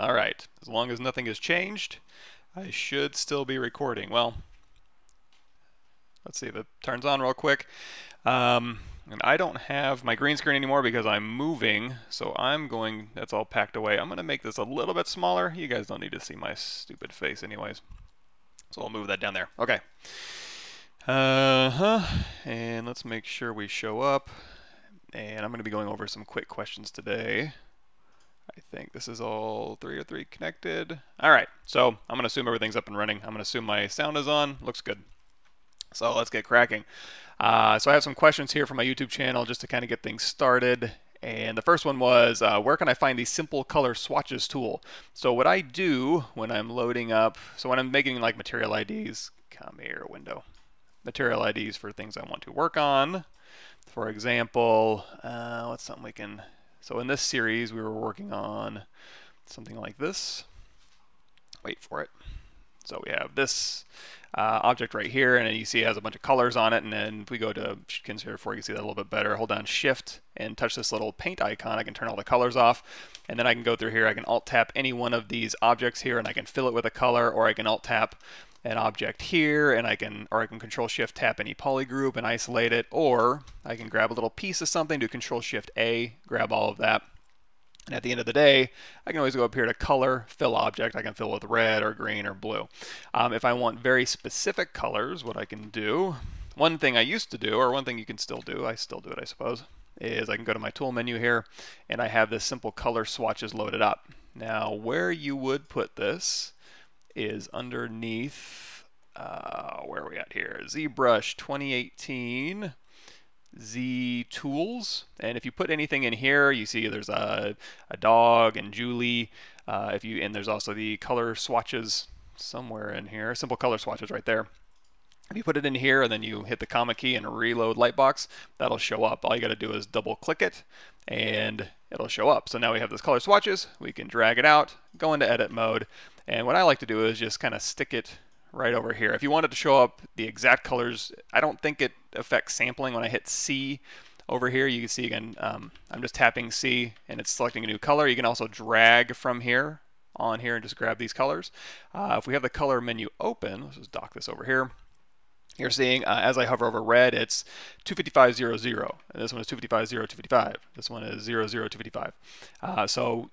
All right, as long as nothing has changed, I should still be recording. Well, let's see if it turns on real quick. Um, and I don't have my green screen anymore because I'm moving, so I'm going, that's all packed away. I'm going to make this a little bit smaller. You guys don't need to see my stupid face anyways. So I'll move that down there. Okay. Uh-huh. And let's make sure we show up. And I'm going to be going over some quick questions today. I think this is all three or three connected. All right, so I'm going to assume everything's up and running. I'm going to assume my sound is on. Looks good. So let's get cracking. Uh, so I have some questions here from my YouTube channel just to kind of get things started. And the first one was, uh, where can I find the simple color swatches tool? So what I do when I'm loading up, so when I'm making like material IDs, come here, window, material IDs for things I want to work on. For example, uh, what's something we can, so in this series we were working on something like this. Wait for it. So we have this uh, object right here, and you see it has a bunch of colors on it. And then if we go to skin shader 4 you can see that a little bit better, hold down Shift and touch this little paint icon. I can turn all the colors off, and then I can go through here. I can Alt Tap any one of these objects here, and I can fill it with a color, or I can Alt Tap an object here, and I can, or I can Control Shift tap any polygroup and isolate it, or I can grab a little piece of something, do Control Shift A, grab all of that, and at the end of the day, I can always go up here to color, fill object. I can fill with red or green or blue. Um, if I want very specific colors, what I can do, one thing I used to do, or one thing you can still do, I still do it I suppose, is I can go to my tool menu here and I have this simple color swatches loaded up. Now where you would put this is underneath, uh, where are we at here? ZBrush 2018 Z tools. And if you put anything in here, you see there's a, a dog and Julie. Uh, if you And there's also the color swatches somewhere in here, simple color swatches right there. If you put it in here and then you hit the comma key and reload Lightbox, that'll show up. All you got to do is double click it and it'll show up. So now we have those color swatches. We can drag it out, go into edit mode. And what I like to do is just kind of stick it right over here. If you wanted to show up the exact colors, I don't think it affects sampling when I hit C over here. You can see again, um, I'm just tapping C and it's selecting a new color. You can also drag from here on here and just grab these colors. Uh, if we have the color menu open, let's just dock this over here. You're seeing uh, as I hover over red, it's 255.00, and this one is 255.0.255. This one is 00255. Uh, so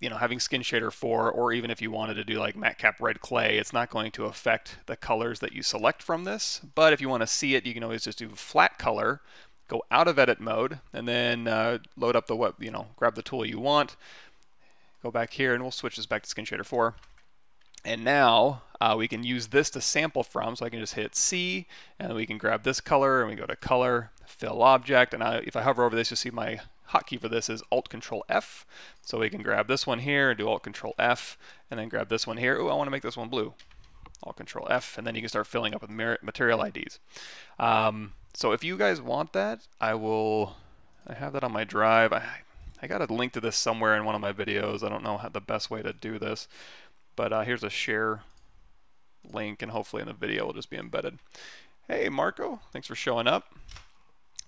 you know, having skin shader 4, or even if you wanted to do like matcap red clay, it's not going to affect the colors that you select from this. But if you want to see it, you can always just do flat color, go out of edit mode, and then uh, load up the what, you know, grab the tool you want, go back here, and we'll switch this back to skin shader 4. And now uh, we can use this to sample from, so I can just hit C, and we can grab this color, and we go to color, fill object, and I, if I hover over this, you'll see my hotkey for this is Alt Control F. So we can grab this one here and do Alt Control F, and then grab this one here. Oh, I want to make this one blue. Alt Control F, and then you can start filling up with material IDs. Um, so if you guys want that, I will. I have that on my drive. I I got a link to this somewhere in one of my videos. I don't know how the best way to do this, but uh, here's a share link, and hopefully in the video it will just be embedded. Hey Marco, thanks for showing up.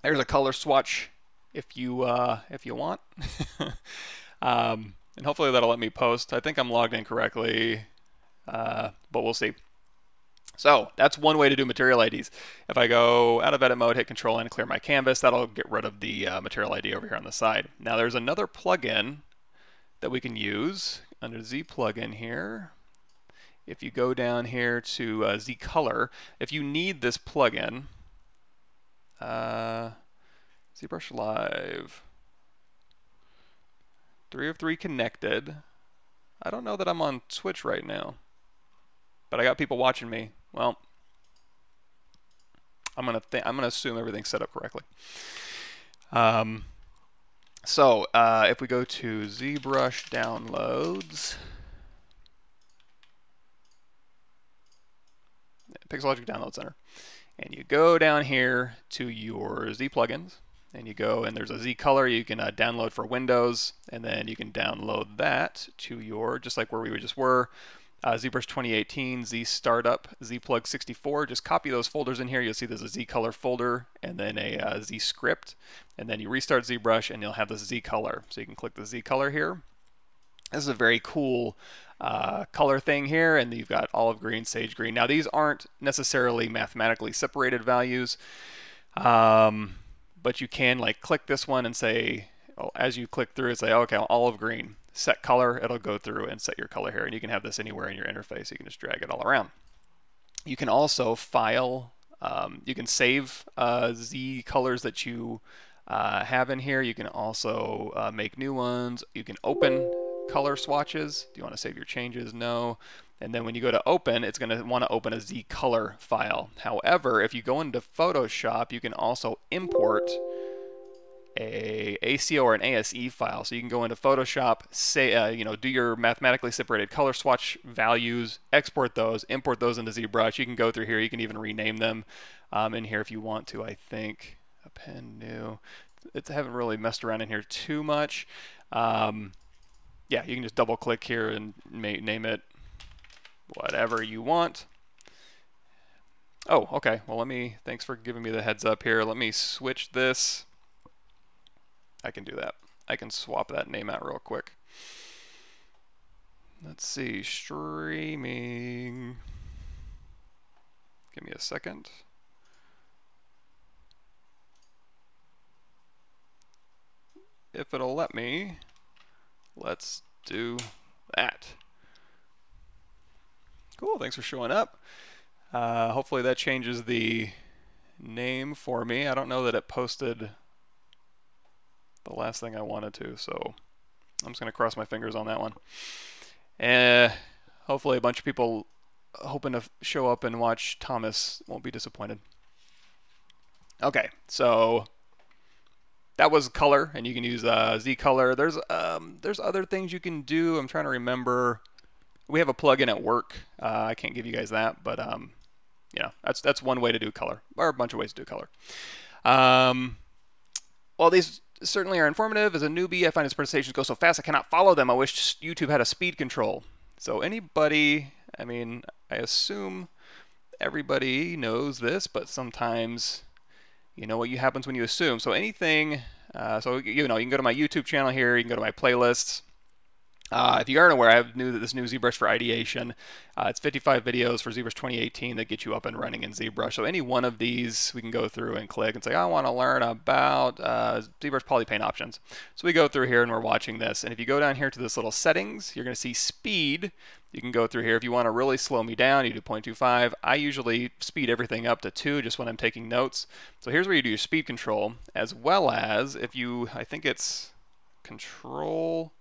There's a color swatch if you uh, if you want. um, and hopefully that'll let me post. I think I'm logged in correctly, uh, but we'll see. So that's one way to do material IDs. If I go out of edit mode, hit Control and clear my canvas, that'll get rid of the uh, material ID over here on the side. Now there's another plugin that we can use under Z plugin here. If you go down here to uh, Z color, if you need this plugin, uh, ZBrush Live. Three of three connected. I don't know that I'm on Twitch right now. But I got people watching me. Well, I'm gonna I'm gonna assume everything's set up correctly. Um, so uh, if we go to ZBrush downloads, Pixologic Download Center, and you go down here to your Z plugins, and you go and there's a Z color you can uh, download for Windows and then you can download that to your just like where we just were uh, ZBrush 2018 Z Startup Z Plug 64 just copy those folders in here. You'll see there's a Z color folder and then a uh, Z script. And then you restart ZBrush and you'll have the Z color. So you can click the Z color here. This is a very cool uh, color thing here, and you've got olive green, sage green. Now these aren't necessarily mathematically separated values, um, but you can like click this one and say, oh, as you click through, say, okay, olive green, set color, it'll go through and set your color here, and you can have this anywhere in your interface. You can just drag it all around. You can also file, um, you can save uh, Z colors that you uh, have in here. You can also uh, make new ones. You can open color swatches. Do you want to save your changes? No. And then when you go to open, it's going to want to open a Z color file. However, if you go into Photoshop, you can also import a ACO or an ASE file. So you can go into Photoshop, say, uh, you know, do your mathematically separated color swatch values, export those, import those into ZBrush. You can go through here. You can even rename them um, in here if you want to, I think. Append new. It's, I haven't really messed around in here too much. Um, yeah, you can just double click here and name it whatever you want. Oh, okay. Well, let me, thanks for giving me the heads up here. Let me switch this. I can do that. I can swap that name out real quick. Let's see, streaming. Give me a second. If it'll let me, let's do that. Cool, thanks for showing up. Uh, hopefully that changes the name for me. I don't know that it posted the last thing I wanted to, so I'm just going to cross my fingers on that one. And hopefully a bunch of people hoping to show up and watch Thomas won't be disappointed. Okay, so that was color, and you can use uh, Z color. There's um, there's other things you can do. I'm trying to remember. We have a plugin at work. Uh, I can't give you guys that, but um, you know that's that's one way to do color, or a bunch of ways to do color. Um, well, these certainly are informative. As a newbie, I find his presentations go so fast I cannot follow them. I wish YouTube had a speed control. So anybody, I mean, I assume everybody knows this, but sometimes you know what you happens when you assume. So anything, uh, so you know, you can go to my YouTube channel here, you can go to my playlists, uh, if you aren't aware, I have new that this new ZBrush for ideation. Uh, it's 55 videos for ZBrush 2018 that get you up and running in ZBrush. So any one of these we can go through and click and say, I want to learn about uh, ZBrush polypaint options. So we go through here and we're watching this. And if you go down here to this little settings, you're going to see speed. You can go through here. If you want to really slow me down, you do 0.25. I usually speed everything up to 2 just when I'm taking notes. So here's where you do your speed control, as well as if you, I think it's control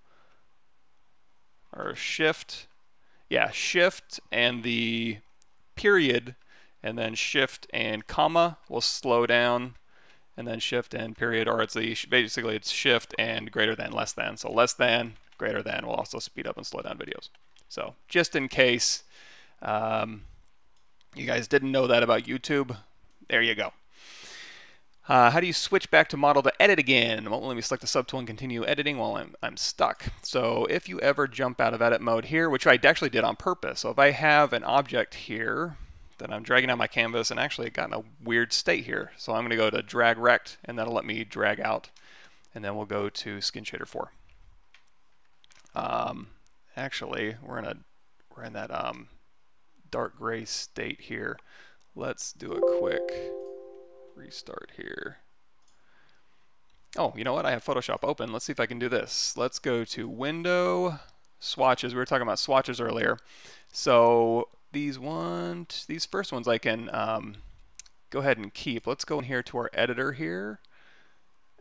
or shift, yeah, shift and the period, and then shift and comma will slow down, and then shift and period, or it's the basically it's shift and greater than less than. So less than, greater than will also speed up and slow down videos. So just in case um, you guys didn't know that about YouTube, there you go. Uh, how do you switch back to model to edit again? Well, let me select the subtool and continue editing while I'm, I'm stuck. So if you ever jump out of edit mode here, which I actually did on purpose, so if I have an object here that I'm dragging out my canvas and actually it got in a weird state here. So I'm going to go to drag rect and that'll let me drag out and then we'll go to skin shader 4. Um, actually, we're in a we're in that um, dark gray state here. Let's do a quick restart here. Oh, you know what? I have Photoshop open. Let's see if I can do this. Let's go to Window, Swatches. We were talking about swatches earlier. So these one, these first ones I can um, go ahead and keep. Let's go in here to our editor here.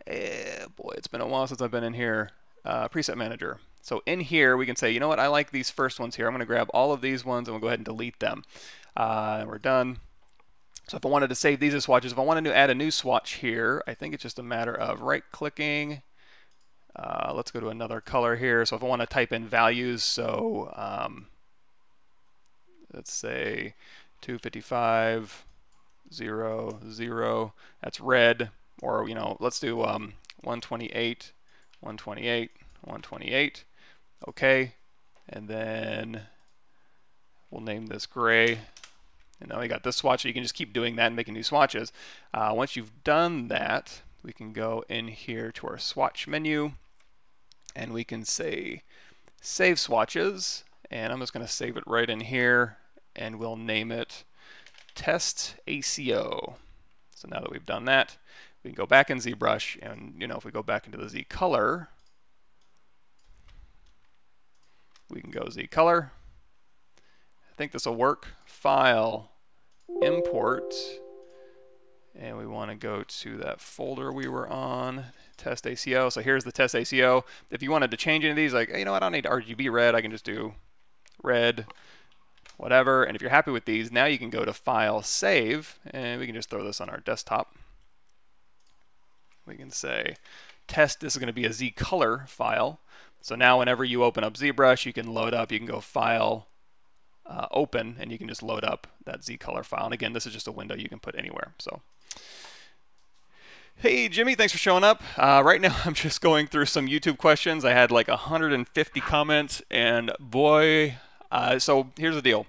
Eh, boy, it's been a while since I've been in here. Uh, preset manager. So in here we can say, you know what, I like these first ones here. I'm going to grab all of these ones and we'll go ahead and delete them. Uh, and we're done. So if I wanted to save these as swatches, if I wanted to add a new swatch here, I think it's just a matter of right-clicking. Uh, let's go to another color here. So if I want to type in values, so um, let's say 255, 0, 0, that's red. Or, you know, let's do um, 128, 128, 128. Okay. And then we'll name this gray. And now we got this swatch, you can just keep doing that and making new swatches. Uh, once you've done that, we can go in here to our swatch menu, and we can say save swatches, and I'm just going to save it right in here, and we'll name it test ACO. So now that we've done that, we can go back in ZBrush, and you know, if we go back into the Z color, we can go Z color. I think this will work. File, import, and we want to go to that folder we were on, test ACO. So here's the test ACO. If you wanted to change any of these, like, hey, you know, I don't need RGB red, I can just do red, whatever. And if you're happy with these, now you can go to File, Save, and we can just throw this on our desktop. We can say test, this is going to be a Z color file. So now whenever you open up ZBrush, you can load up, you can go File, uh, Open, and you can just load up that Z color file. And again, this is just a window you can put anywhere. So. Hey Jimmy, thanks for showing up. Uh, right now I'm just going through some YouTube questions. I had like 150 comments and boy, uh, so here's the deal.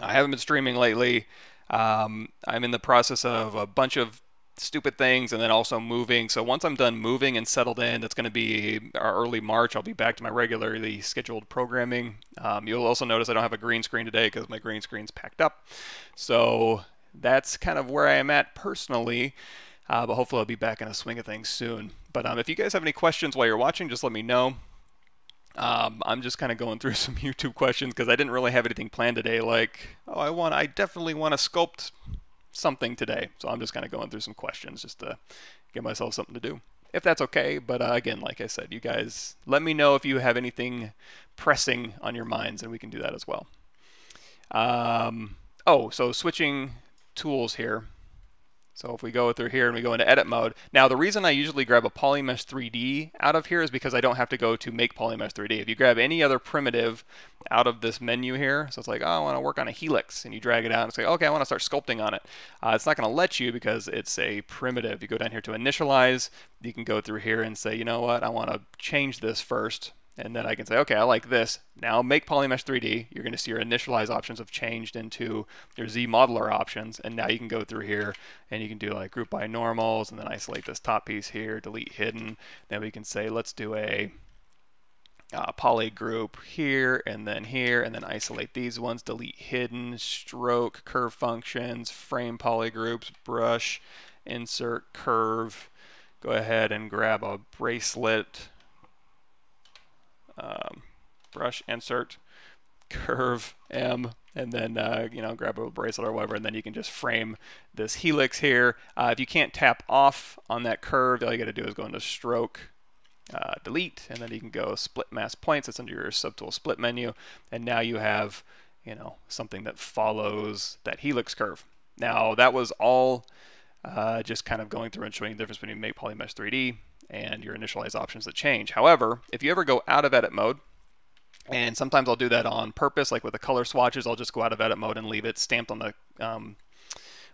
I haven't been streaming lately. Um, I'm in the process of a bunch of stupid things and then also moving. So once I'm done moving and settled in, that's going to be early March. I'll be back to my regularly scheduled programming. Um, you'll also notice I don't have a green screen today because my green screen's packed up. So that's kind of where I am at personally. Uh, but hopefully I'll be back in a swing of things soon. But um, if you guys have any questions while you're watching, just let me know. Um, I'm just kind of going through some YouTube questions because I didn't really have anything planned today. Like, oh, I want, I definitely want to sculpt something today. So I'm just kind of going through some questions just to give myself something to do. If that's okay, but uh, again, like I said, you guys let me know if you have anything pressing on your minds, and we can do that as well. Um, oh, so switching tools here. So if we go through here and we go into edit mode, now the reason I usually grab a Polymesh 3D out of here is because I don't have to go to make Polymesh 3D. If you grab any other primitive out of this menu here, so it's like, oh, I want to work on a helix, and you drag it out and say, okay, I want to start sculpting on it. Uh, it's not going to let you because it's a primitive. You go down here to initialize, you can go through here and say, you know what, I want to change this first and then I can say, okay, I like this. Now make Polymesh 3D. You're going to see your initialize options have changed into your Z modeler options. And now you can go through here and you can do like group by normals and then isolate this top piece here, delete hidden. Then we can say, let's do a uh, poly group here and then here and then isolate these ones, delete hidden, stroke, curve functions, frame poly groups, brush, insert, curve. Go ahead and grab a bracelet um, brush, insert, curve M, and then uh, you know grab a bracelet or whatever, and then you can just frame this helix here. Uh, if you can't tap off on that curve, all you got to do is go into Stroke, uh, Delete, and then you can go Split Masked Points. It's under your Subtool Split menu, and now you have you know something that follows that helix curve. Now that was all uh, just kind of going through and showing the difference between Make Polymesh 3D and your initialize options that change. However, if you ever go out of edit mode, and sometimes I'll do that on purpose, like with the color swatches, I'll just go out of edit mode and leave it stamped on the um,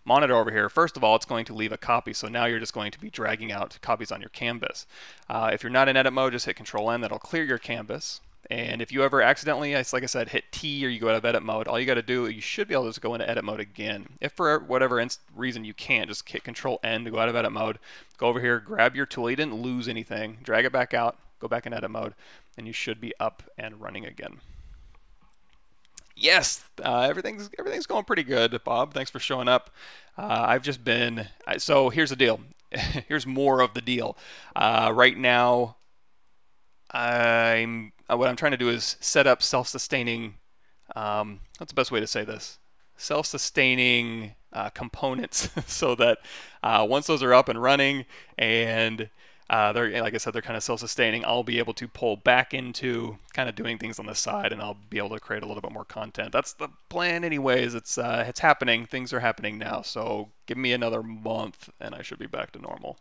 monitor over here. First of all, it's going to leave a copy, so now you're just going to be dragging out copies on your canvas. Uh, if you're not in edit mode, just hit Control N, that'll clear your canvas. And if you ever accidentally, like I said, hit T or you go out of edit mode, all you got to do, you should be able to just go into edit mode again. If for whatever reason you can't, just hit Control N to go out of edit mode. Go over here, grab your tool. You didn't lose anything. Drag it back out, go back in edit mode, and you should be up and running again. Yes, uh, everything's everything's going pretty good, Bob. Thanks for showing up. Uh, I've just been so here's the deal. here's more of the deal. Uh, right now, I'm uh, what I'm trying to do is set up self-sustaining. Um, what's the best way to say this? Self-sustaining uh, components, so that uh, once those are up and running and uh, they're like I said, they're kind of self-sustaining. I'll be able to pull back into kind of doing things on the side, and I'll be able to create a little bit more content. That's the plan, anyways. It's uh, it's happening. Things are happening now. So give me another month, and I should be back to normal.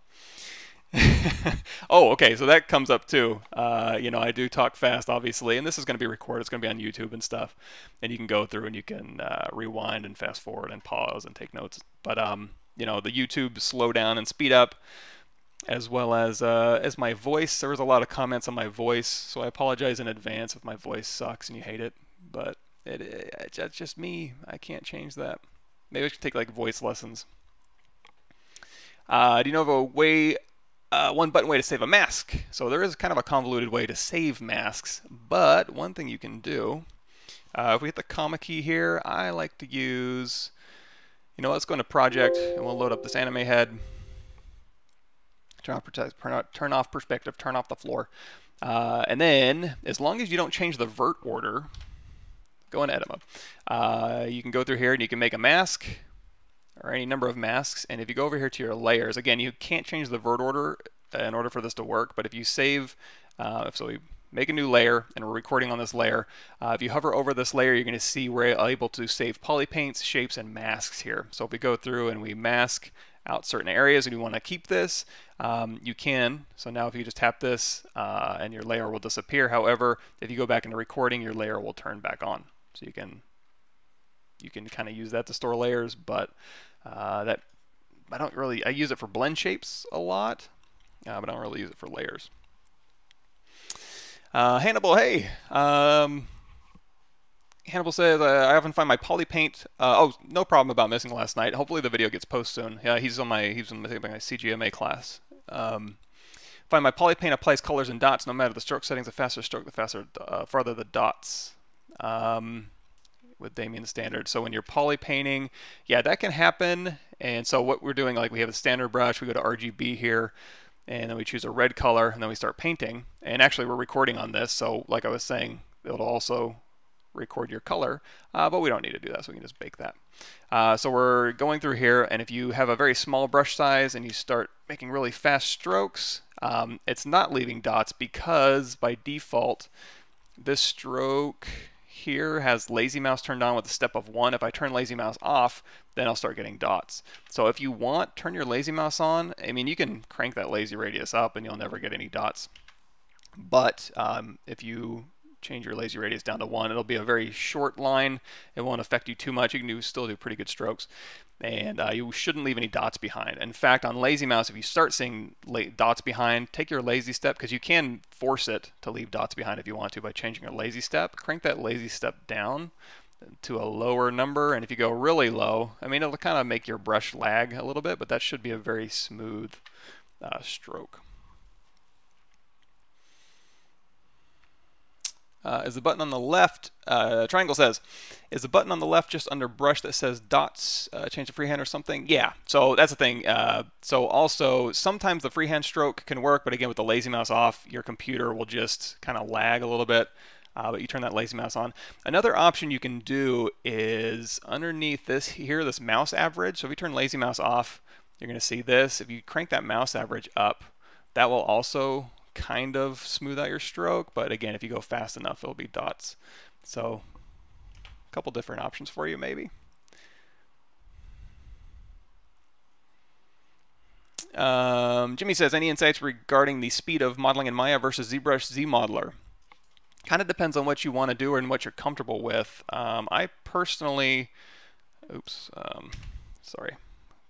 oh, okay. So that comes up too. Uh, you know, I do talk fast, obviously, and this is going to be recorded. It's going to be on YouTube and stuff, and you can go through and you can uh, rewind and fast forward and pause and take notes. But um, you know, the YouTube slow down and speed up, as well as uh, as my voice. There was a lot of comments on my voice, so I apologize in advance if my voice sucks and you hate it. But it, it, it's just me. I can't change that. Maybe I should take like voice lessons. Uh, do you know of a way uh, one button way to save a mask. So there is kind of a convoluted way to save masks, but one thing you can do, uh, if we hit the comma key here, I like to use, you know, let's go into project and we'll load up this anime head. Turn off, turn off perspective, turn off the floor. Uh, and then, as long as you don't change the vert order, go in edit mode. Uh, you can go through here and you can make a mask or any number of masks. And if you go over here to your layers, again, you can't change the vert order in order for this to work. But if you save, uh, so we make a new layer and we're recording on this layer. Uh, if you hover over this layer, you're going to see we're able to save poly paints, shapes, and masks here. So if we go through and we mask out certain areas and you want to keep this, um, you can. So now if you just tap this uh, and your layer will disappear. However, if you go back into recording, your layer will turn back on. So you can you can kind of use that to store layers, but uh, that I don't really, I use it for blend shapes a lot, uh, but I don't really use it for layers. Uh, Hannibal, hey, um, Hannibal says, uh, I often find my poly paint. Uh, oh, no problem about missing last night. Hopefully the video gets posted soon. Yeah, he's on my he's on my, my CGMA class. Um, find my poly paint applies colors and dots no matter the stroke settings. The faster stroke, the faster farther the dots. Um, with Damien Standard. So when you're poly painting, yeah, that can happen. And so what we're doing, like we have a standard brush, we go to RGB here, and then we choose a red color, and then we start painting. And actually we're recording on this, so like I was saying, it'll also record your color, uh, but we don't need to do that, so we can just bake that. Uh, so we're going through here, and if you have a very small brush size and you start making really fast strokes, um, it's not leaving dots because by default, this stroke here has lazy mouse turned on with a step of one. If I turn lazy mouse off, then I'll start getting dots. So if you want, turn your lazy mouse on. I mean, you can crank that lazy radius up and you'll never get any dots. But um, if you change your lazy radius down to one, it'll be a very short line. It won't affect you too much. You can do, still do pretty good strokes and uh, you shouldn't leave any dots behind. In fact, on lazy mouse, if you start seeing dots behind, take your lazy step because you can force it to leave dots behind if you want to by changing your lazy step. Crank that lazy step down to a lower number, and if you go really low, I mean, it'll kind of make your brush lag a little bit, but that should be a very smooth uh, stroke. Uh, is the button on the left, uh, Triangle says, is the button on the left just under brush that says dots, uh, change to freehand or something? Yeah, so that's the thing. Uh, so also, sometimes the freehand stroke can work, but again, with the lazy mouse off, your computer will just kind of lag a little bit. Uh, but you turn that lazy mouse on. Another option you can do is underneath this here, this mouse average. So if you turn lazy mouse off, you're going to see this. If you crank that mouse average up, that will also kind of smooth out your stroke, but again, if you go fast enough, it'll be dots. So a couple different options for you maybe. Um, Jimmy says, any insights regarding the speed of modeling in Maya versus ZBrush ZModeler? Kind of depends on what you want to do and what you're comfortable with. Um, I personally, oops, um, sorry,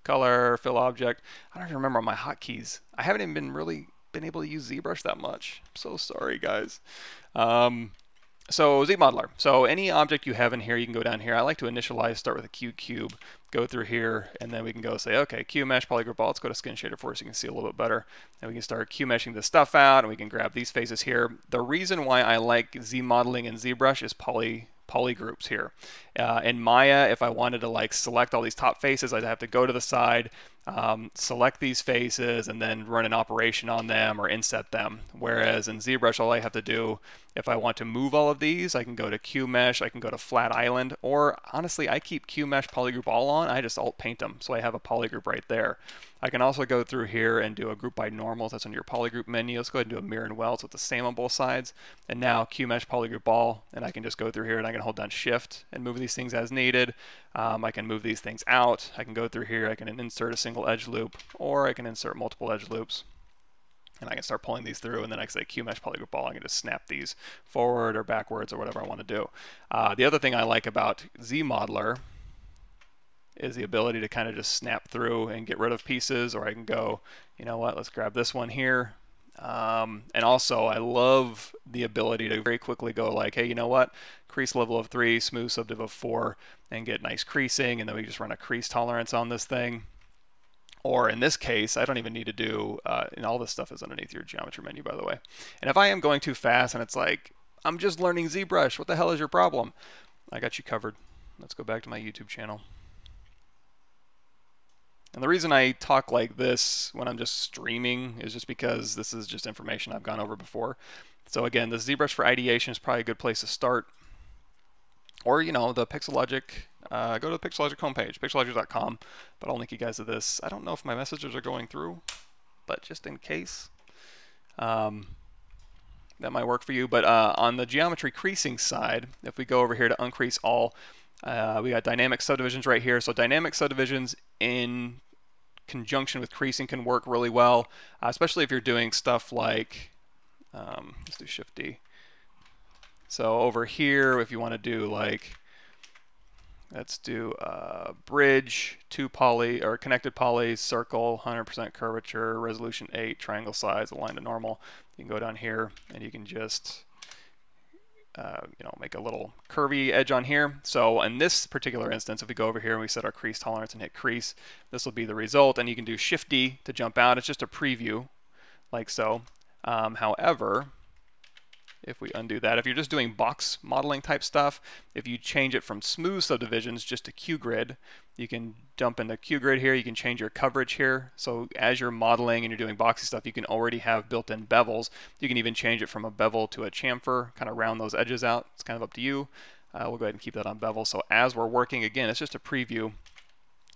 color, fill object. I don't even remember my hotkeys. I haven't even been really been able to use ZBrush that much. I'm so sorry, guys. Um, so ZModeler. So any object you have in here, you can go down here. I like to initialize, start with a Q cube, go through here, and then we can go say, okay, Q mesh polygroup all. Let's go to skin shader for so you can see a little bit better. And we can start Q meshing this stuff out, and we can grab these faces here. The reason why I like Z modeling in ZBrush is poly polygroups here. Uh, in Maya, if I wanted to like select all these top faces, I'd have to go to the side, um, select these faces, and then run an operation on them or inset them. Whereas in ZBrush, all I have to do, if I want to move all of these, I can go to QMesh, I can go to Flat Island, or honestly, I keep QMesh polygroup all on, I just alt paint them, so I have a polygroup right there. I can also go through here and do a group by normals. That's under your polygroup menu. Let's go ahead and do a mirror and weld so it's the same on both sides. And now QMesh polygroup all, and I can just go through here and I can hold down shift and move these things as needed. Um, I can move these things out. I can go through here. I can insert a single edge loop, or I can insert multiple edge loops. And I can start pulling these through, and then I can say QMesh polygroup all. I can just snap these forward or backwards or whatever I want to do. Uh, the other thing I like about ZModeler is the ability to kind of just snap through and get rid of pieces, or I can go, you know what, let's grab this one here. Um, and also, I love the ability to very quickly go like, hey, you know what, crease level of 3, smooth subdiv of 4, and get nice creasing, and then we just run a crease tolerance on this thing. Or in this case, I don't even need to do, uh, and all this stuff is underneath your geometry menu, by the way. And if I am going too fast and it's like, I'm just learning ZBrush, what the hell is your problem? I got you covered. Let's go back to my YouTube channel. And the reason I talk like this when I'm just streaming is just because this is just information I've gone over before. So again, the ZBrush for ideation is probably a good place to start. Or, you know, the Pixologic, uh, go to the Pixologic homepage, pixologic.com, but I'll link you guys to this. I don't know if my messages are going through, but just in case, um, that might work for you. But uh, on the geometry creasing side, if we go over here to uncrease all, uh, we got dynamic subdivisions right here. So dynamic subdivisions in conjunction with creasing can work really well, uh, especially if you're doing stuff like, um, let's do Shift D. So over here, if you want to do like, let's do uh, bridge, two poly, or connected polys, circle, 100% curvature, resolution 8, triangle size, align to normal. You can go down here and you can just uh, you know, make a little curvy edge on here. So in this particular instance, if we go over here and we set our crease tolerance and hit crease, this will be the result. And you can do Shift D to jump out. It's just a preview, like so. Um, however, if we undo that. If you're just doing box modeling type stuff, if you change it from smooth subdivisions just to QGrid, you can jump into QGrid here, you can change your coverage here. So as you're modeling and you're doing boxy stuff, you can already have built-in bevels. You can even change it from a bevel to a chamfer, kind of round those edges out. It's kind of up to you. Uh, we'll go ahead and keep that on bevel. So as we're working, again, it's just a preview.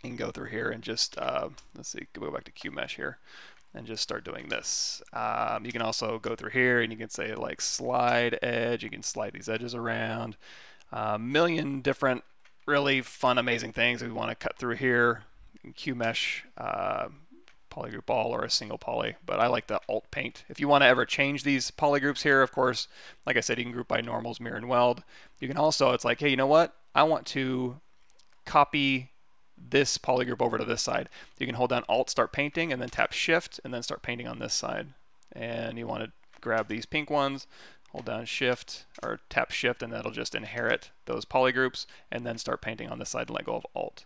You can go through here and just, uh, let's see, go back to QMesh here and just start doing this. Um, you can also go through here and you can say like slide edge, you can slide these edges around. A million different really fun, amazing things we want to cut through here. Q-mesh, uh, polygroup all, or a single poly, but I like the alt paint. If you want to ever change these polygroups here, of course, like I said, you can group by normals, mirror, and weld. You can also, it's like, hey, you know what? I want to copy this polygroup over to this side. You can hold down Alt, start painting, and then tap Shift, and then start painting on this side. And you want to grab these pink ones, hold down Shift, or tap Shift, and that'll just inherit those polygroups, and then start painting on this side and let go of Alt.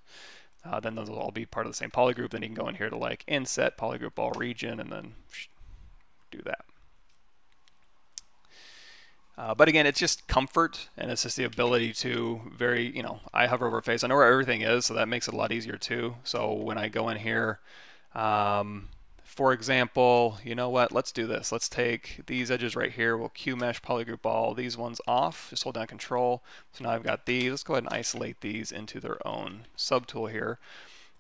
Uh, then those will all be part of the same polygroup. Then you can go in here to like inset polygroup all region, and then do that. Uh, but again, it's just comfort and it's just the ability to very, you know, I hover over face. I know where everything is, so that makes it a lot easier too. So when I go in here, um, for example, you know what, let's do this. Let's take these edges right here. We'll QMesh polygroup all these ones off. Just hold down control. So now I've got these. Let's go ahead and isolate these into their own subtool here.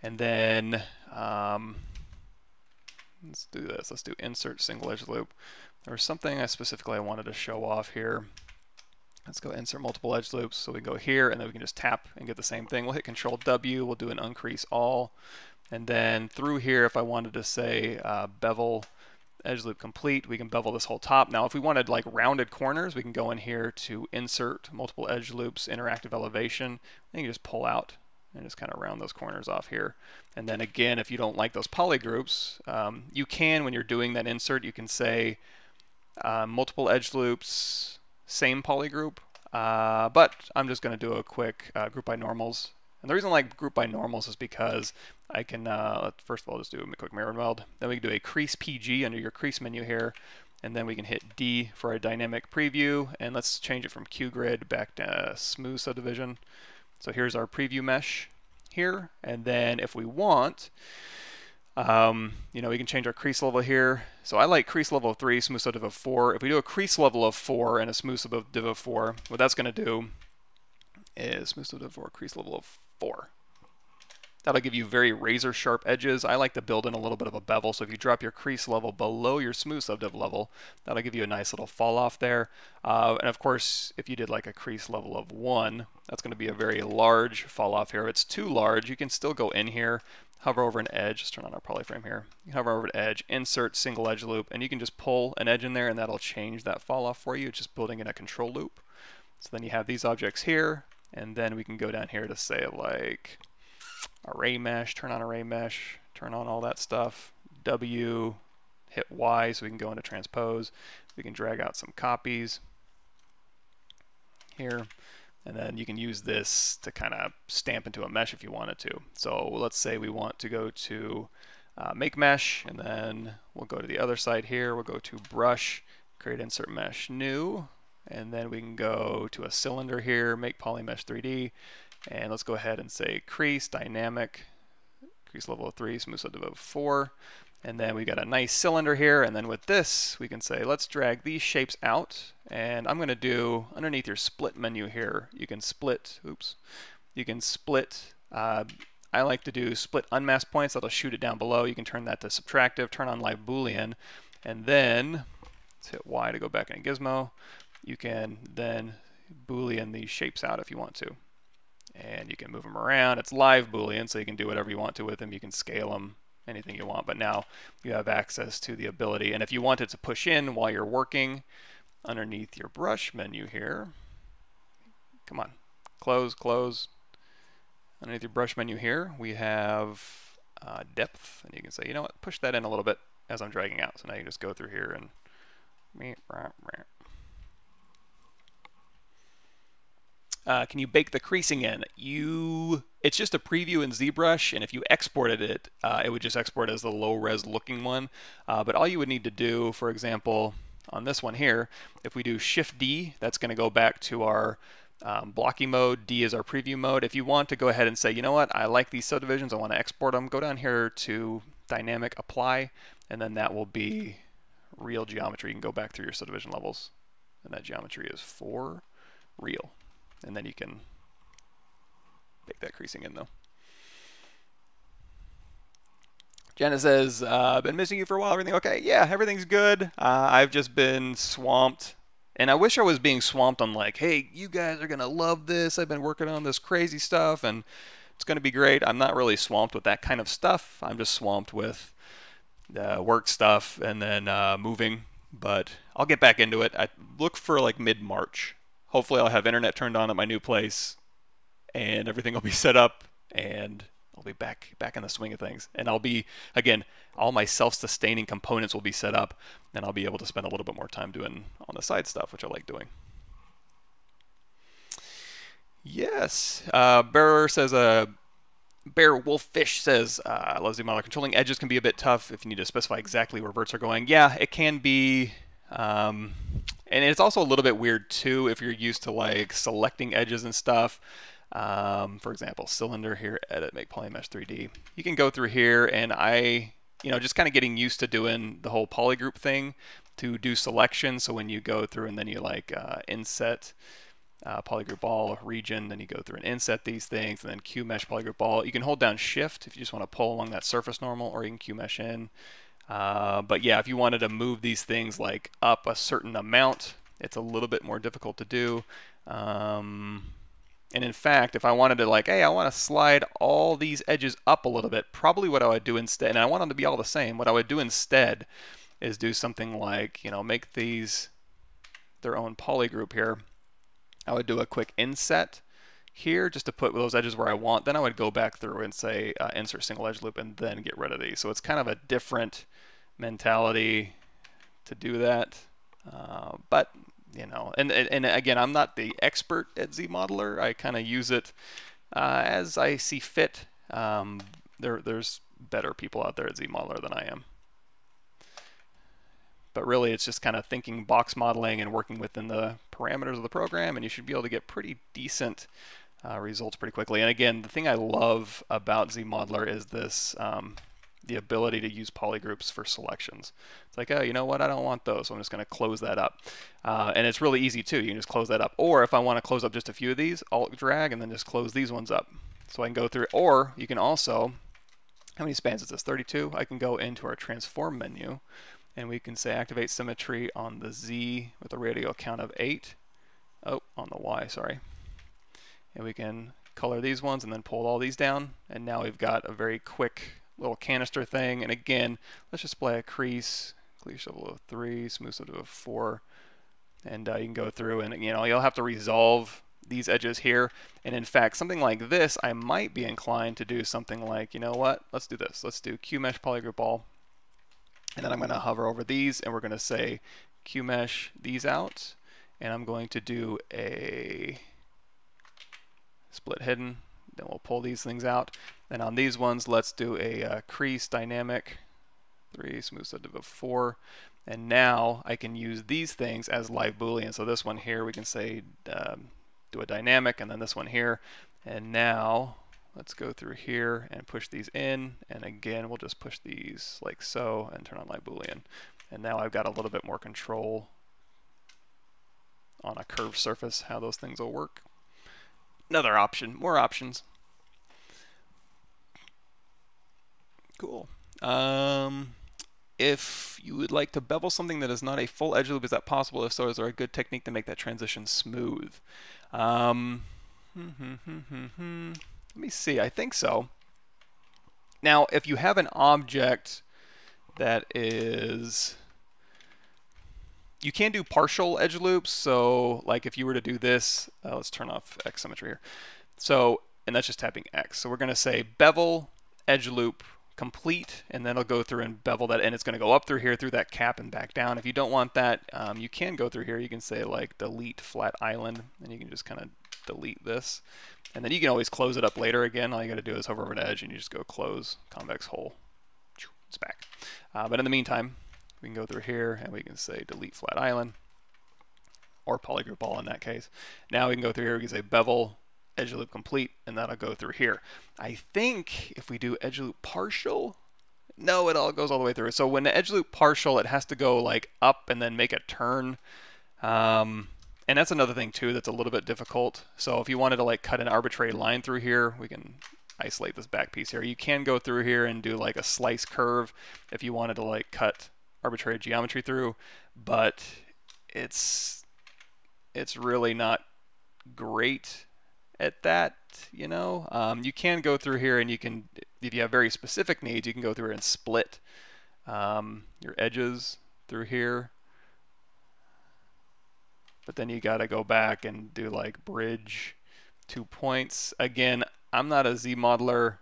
And then um, let's do this. Let's do insert single edge loop. There was something I specifically I wanted to show off here. Let's go insert multiple edge loops. So we go here and then we can just tap and get the same thing. We'll hit Control W, we'll do an uncrease all. And then through here, if I wanted to say uh, bevel edge loop complete, we can bevel this whole top. Now, if we wanted like rounded corners, we can go in here to insert multiple edge loops, interactive elevation. And you just pull out and just kind of round those corners off here. And then again, if you don't like those polygroups, um, you can, when you're doing that insert, you can say, uh, multiple edge loops, same polygroup, uh, but I'm just going to do a quick uh, group by normals. And the reason I like group by normals is because I can, uh, first of all, just do a quick mirror and weld. Then we can do a crease PG under your crease menu here. And then we can hit D for a dynamic preview. And let's change it from QGrid back to smooth subdivision. So here's our preview mesh here. And then if we want, um, you know, we can change our crease level here. So I like crease level of 3, smooth subdiv of 4. If we do a crease level of 4 and a smooth subdiv of 4, what that's going to do is smooth subdiv of 4, crease level of 4. That'll give you very razor sharp edges. I like to build in a little bit of a bevel, so if you drop your crease level below your smooth subdiv level, that'll give you a nice little fall off there. Uh, and of course, if you did like a crease level of 1, that's going to be a very large fall off here. If it's too large, you can still go in here hover over an edge, let's turn on our polyframe here. You hover over an edge, insert single edge loop, and you can just pull an edge in there and that'll change that fall off for you. It's just building in a control loop. So then you have these objects here, and then we can go down here to say like array mesh, turn on array mesh, turn on all that stuff. W, hit Y so we can go into transpose. We can drag out some copies here. And then you can use this to kind of stamp into a mesh if you wanted to. So let's say we want to go to uh, make mesh, and then we'll go to the other side here. We'll go to brush, create insert mesh new, and then we can go to a cylinder here, make polymesh 3D, and let's go ahead and say crease dynamic, crease level of 3, smooth subdivision of 4, and then we've got a nice cylinder here, and then with this, we can say, let's drag these shapes out, and I'm gonna do, underneath your split menu here, you can split, oops, you can split, uh, I like to do split unmasked points, that'll shoot it down below, you can turn that to subtractive, turn on live boolean, and then, let's hit Y to go back in Gizmo, you can then boolean these shapes out if you want to. And you can move them around, it's live boolean, so you can do whatever you want to with them, you can scale them, anything you want, but now you have access to the ability. And if you wanted to push in while you're working underneath your brush menu here, come on, close, close. Underneath your brush menu here, we have uh, depth, and you can say, you know what, push that in a little bit as I'm dragging out. So now you just go through here and uh, can you bake the creasing in? You, it's just a preview in ZBrush, and if you exported it, uh, it would just export as the low-res looking one. Uh, but all you would need to do, for example, on this one here, if we do Shift-D, that's going to go back to our um, blocky mode. D is our preview mode. If you want to go ahead and say, you know what, I like these subdivisions, I want to export them, go down here to Dynamic Apply, and then that will be real geometry. You can go back through your subdivision levels, and that geometry is for real and then you can bake that creasing in though. Jenna says, uh, been missing you for a while, everything okay? Yeah, everything's good. Uh, I've just been swamped. And I wish I was being swamped on like, hey, you guys are going to love this. I've been working on this crazy stuff and it's going to be great. I'm not really swamped with that kind of stuff. I'm just swamped with uh, work stuff and then uh, moving. But I'll get back into it. I look for like mid-March hopefully I'll have internet turned on at my new place and everything will be set up and I'll be back back in the swing of things. And I'll be again, all my self-sustaining components will be set up and I'll be able to spend a little bit more time doing on the side stuff, which I like doing. Yes, uh, Bearer says, uh, Bear Wolffish says, uh, loves the model controlling edges can be a bit tough if you need to specify exactly where verts are going. Yeah, it can be. Um, and it's also a little bit weird too if you're used to like selecting edges and stuff. Um, for example, cylinder here, edit, make polymesh 3D. You can go through here and I, you know, just kind of getting used to doing the whole polygroup thing to do selection. So when you go through and then you like uh, inset uh, polygroup all region, then you go through and inset these things and then Q mesh polygroup all. You can hold down shift if you just want to pull along that surface normal or you can Q mesh in. Uh, but yeah, if you wanted to move these things like up a certain amount, it's a little bit more difficult to do. Um, and in fact, if I wanted to like, hey, I want to slide all these edges up a little bit, probably what I would do instead, and I want them to be all the same, what I would do instead is do something like, you know, make these their own polygroup here. I would do a quick inset here just to put those edges where I want. Then I would go back through and say uh, insert single edge loop and then get rid of these. So it's kind of a different mentality to do that. Uh, but you know, and, and again, I'm not the expert at ZModeler. I kind of use it uh, as I see fit. Um, there, there's better people out there at ZModeler than I am. But really, it's just kind of thinking box modeling and working within the parameters of the program, and you should be able to get pretty decent uh, results pretty quickly. And again, the thing I love about ZModeler is this, um, the ability to use polygroups for selections. It's like, oh, you know what, I don't want those, so I'm just going to close that up. Uh, and it's really easy too, you can just close that up. Or if I want to close up just a few of these, Alt drag and then just close these ones up. So I can go through, or you can also, how many spans is this, 32? I can go into our transform menu and we can say activate symmetry on the Z with a radial count of 8. Oh, on the Y, sorry and we can color these ones and then pull all these down. And now we've got a very quick little canister thing. And again let's just play a crease. Clear shovel of 3 smooth shovel of 4 and uh, you can go through and you know you'll have to resolve these edges here. And in fact something like this I might be inclined to do something like you know what? Let's do this. Let's do Q mesh polygroup all and then I'm going to hover over these and we're going to say Q mesh these out. And I'm going to do a split hidden, Then we'll pull these things out. And on these ones, let's do a uh, crease dynamic. 3, smooth subdiv of 4. And now I can use these things as live boolean. So this one here, we can say um, do a dynamic, and then this one here. And now let's go through here and push these in. And again, we'll just push these like so and turn on live boolean. And now I've got a little bit more control on a curved surface, how those things will work. Another option, more options. Cool. Um, if you would like to bevel something that is not a full edge loop, is that possible? If so, is there a good technique to make that transition smooth? Um, hmm, hmm, hmm, Let me see, I think so. Now, if you have an object that is you can do partial edge loops. So like if you were to do this, uh, let's turn off X symmetry here. So, and that's just tapping X. So we're going to say bevel edge loop complete, and then it'll go through and bevel that, and it's going to go up through here through that cap and back down. If you don't want that, um, you can go through here. You can say like delete flat island, and you can just kind of delete this. And then you can always close it up later again. All you got to do is hover over an edge and you just go close convex hull. It's back. Uh, but in the meantime, we can go through here and we can say delete flat island or polygroup all in that case. Now we can go through here, we can say bevel edge loop complete, and that'll go through here. I think if we do edge loop partial, no, it all goes all the way through. So when the edge loop partial, it has to go like up and then make a turn. Um, and that's another thing too that's a little bit difficult. So if you wanted to like cut an arbitrary line through here, we can isolate this back piece here. You can go through here and do like a slice curve if you wanted to like cut arbitrary geometry through, but it's it's really not great at that, you know. Um, you can go through here and you can, if you have very specific needs, you can go through and split um, your edges through here. But then you got to go back and do like bridge two points. Again, I'm not a Z modeler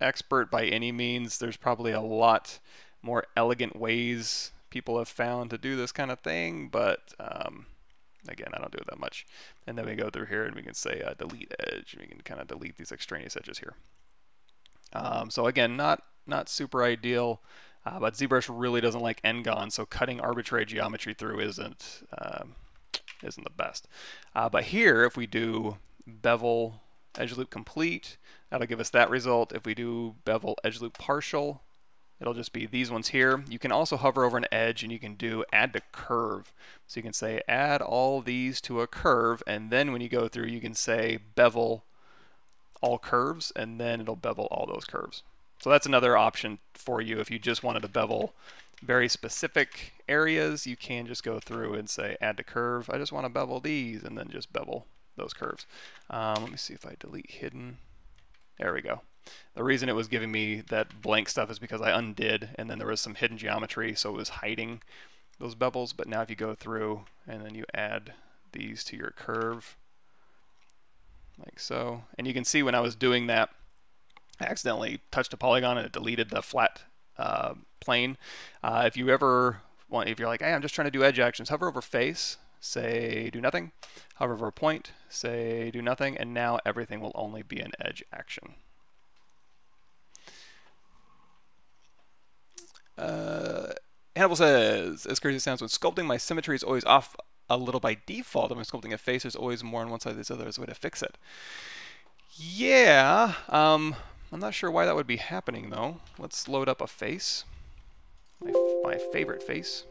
expert by any means. There's probably a lot more elegant ways people have found to do this kind of thing, but um, again, I don't do it that much. And then we go through here and we can say uh, delete edge. And we can kind of delete these extraneous edges here. Um, so again, not not super ideal, uh, but ZBrush really doesn't like n-gon, so cutting arbitrary geometry through isn't um, isn't the best. Uh, but here, if we do bevel edge loop complete, that'll give us that result. If we do bevel edge loop partial, It'll just be these ones here. You can also hover over an edge and you can do add to curve. So you can say add all these to a curve and then when you go through you can say bevel all curves and then it'll bevel all those curves. So that's another option for you if you just wanted to bevel very specific areas you can just go through and say add to curve. I just want to bevel these and then just bevel those curves. Um, let me see if I delete hidden. There we go. The reason it was giving me that blank stuff is because I undid and then there was some hidden geometry so it was hiding those bevels but now if you go through and then you add these to your curve like so and you can see when I was doing that I accidentally touched a polygon and it deleted the flat uh, plane. Uh, if you ever want, if you're like, hey, I'm just trying to do edge actions, hover over face, say do nothing, hover over point, say do nothing, and now everything will only be an edge action. Uh, Hannibal says, as crazy as it sounds, when sculpting, my symmetry is always off a little by default. When I'm sculpting a face, there's always more on one side than the other. There's a way to fix it. Yeah, um, I'm not sure why that would be happening, though. Let's load up a face. My, my favorite face.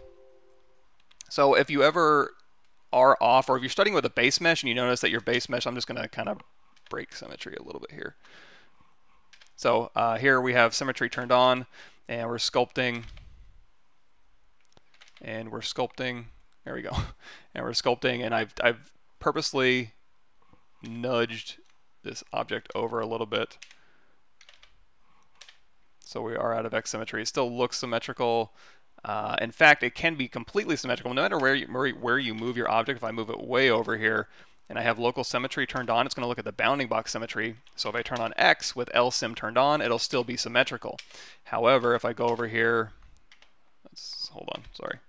So if you ever are off, or if you're studying with a base mesh and you notice that your base mesh, I'm just going to kind of break symmetry a little bit here. So uh, here we have symmetry turned on and we're sculpting and we're sculpting there we go and we're sculpting and I've, I've purposely nudged this object over a little bit so we are out of X symmetry. It still looks symmetrical. Uh, in fact, it can be completely symmetrical no matter where you, where you move your object. If I move it way over here and I have local symmetry turned on, it's going to look at the bounding box symmetry. So if I turn on X with LSym turned on, it'll still be symmetrical. However, if I go over here, let's hold on, sorry.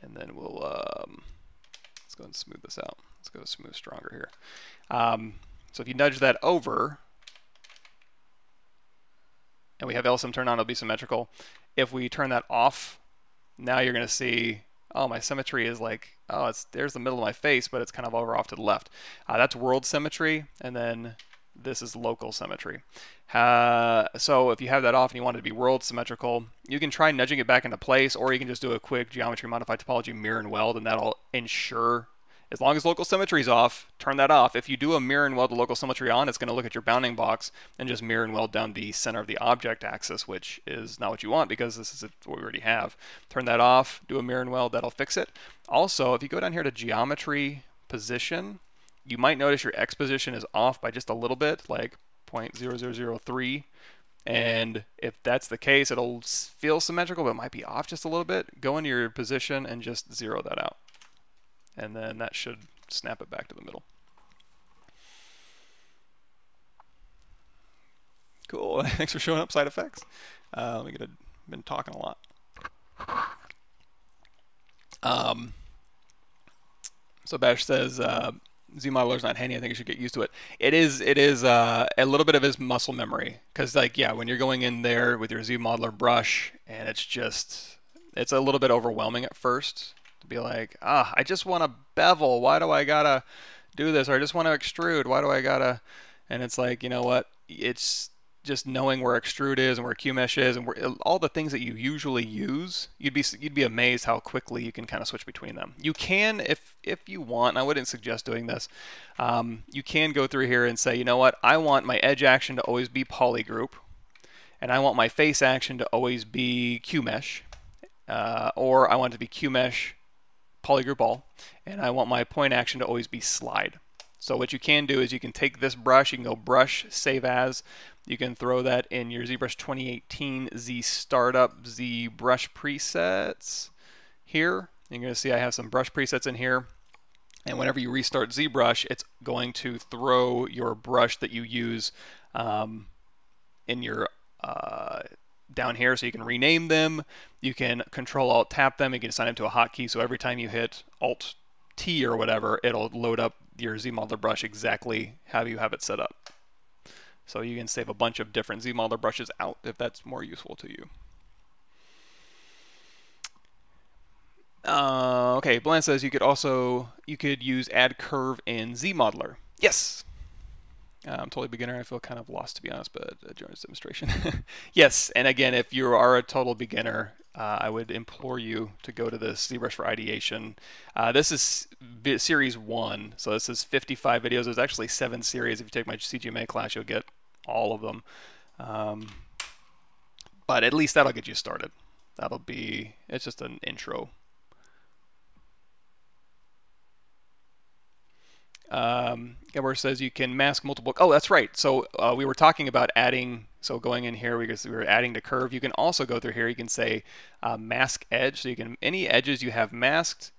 And then we'll um, let's go and smooth this out. Let's go smooth stronger here. Um, so if you nudge that over, and we have LSym turned on, it'll be symmetrical. If we turn that off, now you're going to see, oh, my symmetry is like, oh, it's there's the middle of my face, but it's kind of over off to the left. Uh, that's world symmetry, and then this is local symmetry. Uh, so if you have that off and you want it to be world symmetrical, you can try nudging it back into place, or you can just do a quick geometry modified topology mirror and weld, and that'll ensure as long as local symmetry is off, turn that off. If you do a mirror and weld the local symmetry on, it's going to look at your bounding box and just mirror and weld down the center of the object axis, which is not what you want because this is what we already have. Turn that off, do a mirror and weld, that'll fix it. Also, if you go down here to geometry position, you might notice your X position is off by just a little bit, like 0.0003. And if that's the case, it'll feel symmetrical, but it might be off just a little bit. Go into your position and just zero that out and then that should snap it back to the middle. Cool, thanks for showing up side effects. Uh, let me get a, been talking a lot. Um, so Bash says, uh, Z modeler is not handy. I think you should get used to it. It is. It is uh, a little bit of his muscle memory because, like, yeah, when you're going in there with your Z modeler brush, and it's just, it's a little bit overwhelming at first to be like, ah, I just want to bevel. Why do I gotta do this? Or I just want to extrude. Why do I gotta? And it's like, you know what? It's just knowing where extrude is and where QMesh is and where, all the things that you usually use, you'd be you'd be amazed how quickly you can kind of switch between them. You can, if if you want, I wouldn't suggest doing this, um, you can go through here and say, you know what, I want my edge action to always be polygroup, and I want my face action to always be QMesh, uh, or I want it to be QMesh polygroup all, and I want my point action to always be slide. So what you can do is you can take this brush, you can go brush, save as, you can throw that in your ZBrush 2018 Z Startup Z Brush presets here. You're going to see I have some brush presets in here. And whenever you restart ZBrush, it's going to throw your brush that you use um, in your uh, down here so you can rename them. You can control alt tap them. You can assign them to a hotkey. So every time you hit alt T or whatever, it'll load up your ZModeler brush exactly how you have it set up. So you can save a bunch of different ZModeler brushes out if that's more useful to you. Uh, okay, Bland says you could also you could use add curve in ZModeler. Yes, I'm totally beginner. I feel kind of lost to be honest, but uh, join this demonstration. yes, and again, if you are a total beginner, uh, I would implore you to go to the ZBrush for ideation. Uh, this is series one, so this is 55 videos. There's actually seven series. If you take my CGMA class, you'll get all of them. Um, but at least that'll get you started. That'll be, it's just an intro Um, Gabor says you can mask multiple. Oh, that's right. So uh, we were talking about adding. So going in here, we were adding to curve, you can also go through here. You can say uh, mask edge. So you can any edges you have masked.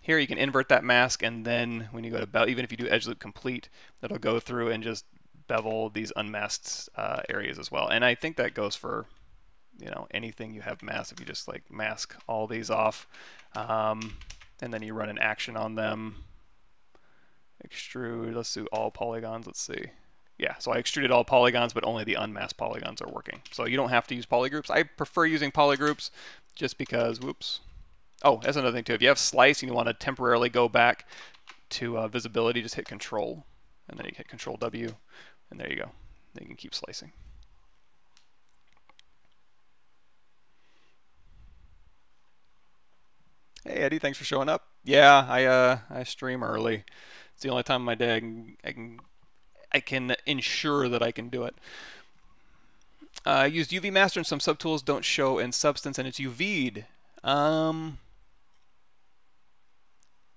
Here you can invert that mask, and then when you go to bevel, even if you do edge loop complete, that'll go through and just bevel these unmasked uh, areas as well. And I think that goes for you know anything you have masked. If you just like mask all these off, um, and then you run an action on them Extrude, let's do all polygons, let's see. Yeah, so I extruded all polygons, but only the unmasked polygons are working. So you don't have to use polygroups. I prefer using polygroups just because, whoops. Oh, that's another thing too. If you have slice and you want to temporarily go back to uh, visibility, just hit control, and then you hit control W, and there you go. Then you can keep slicing. Hey Eddie, thanks for showing up. Yeah, I uh, I stream early. It's the only time in my day I can I can, I can ensure that I can do it. Uh, I used UV Master and some subtools don't show in Substance and it's UV'd. Um,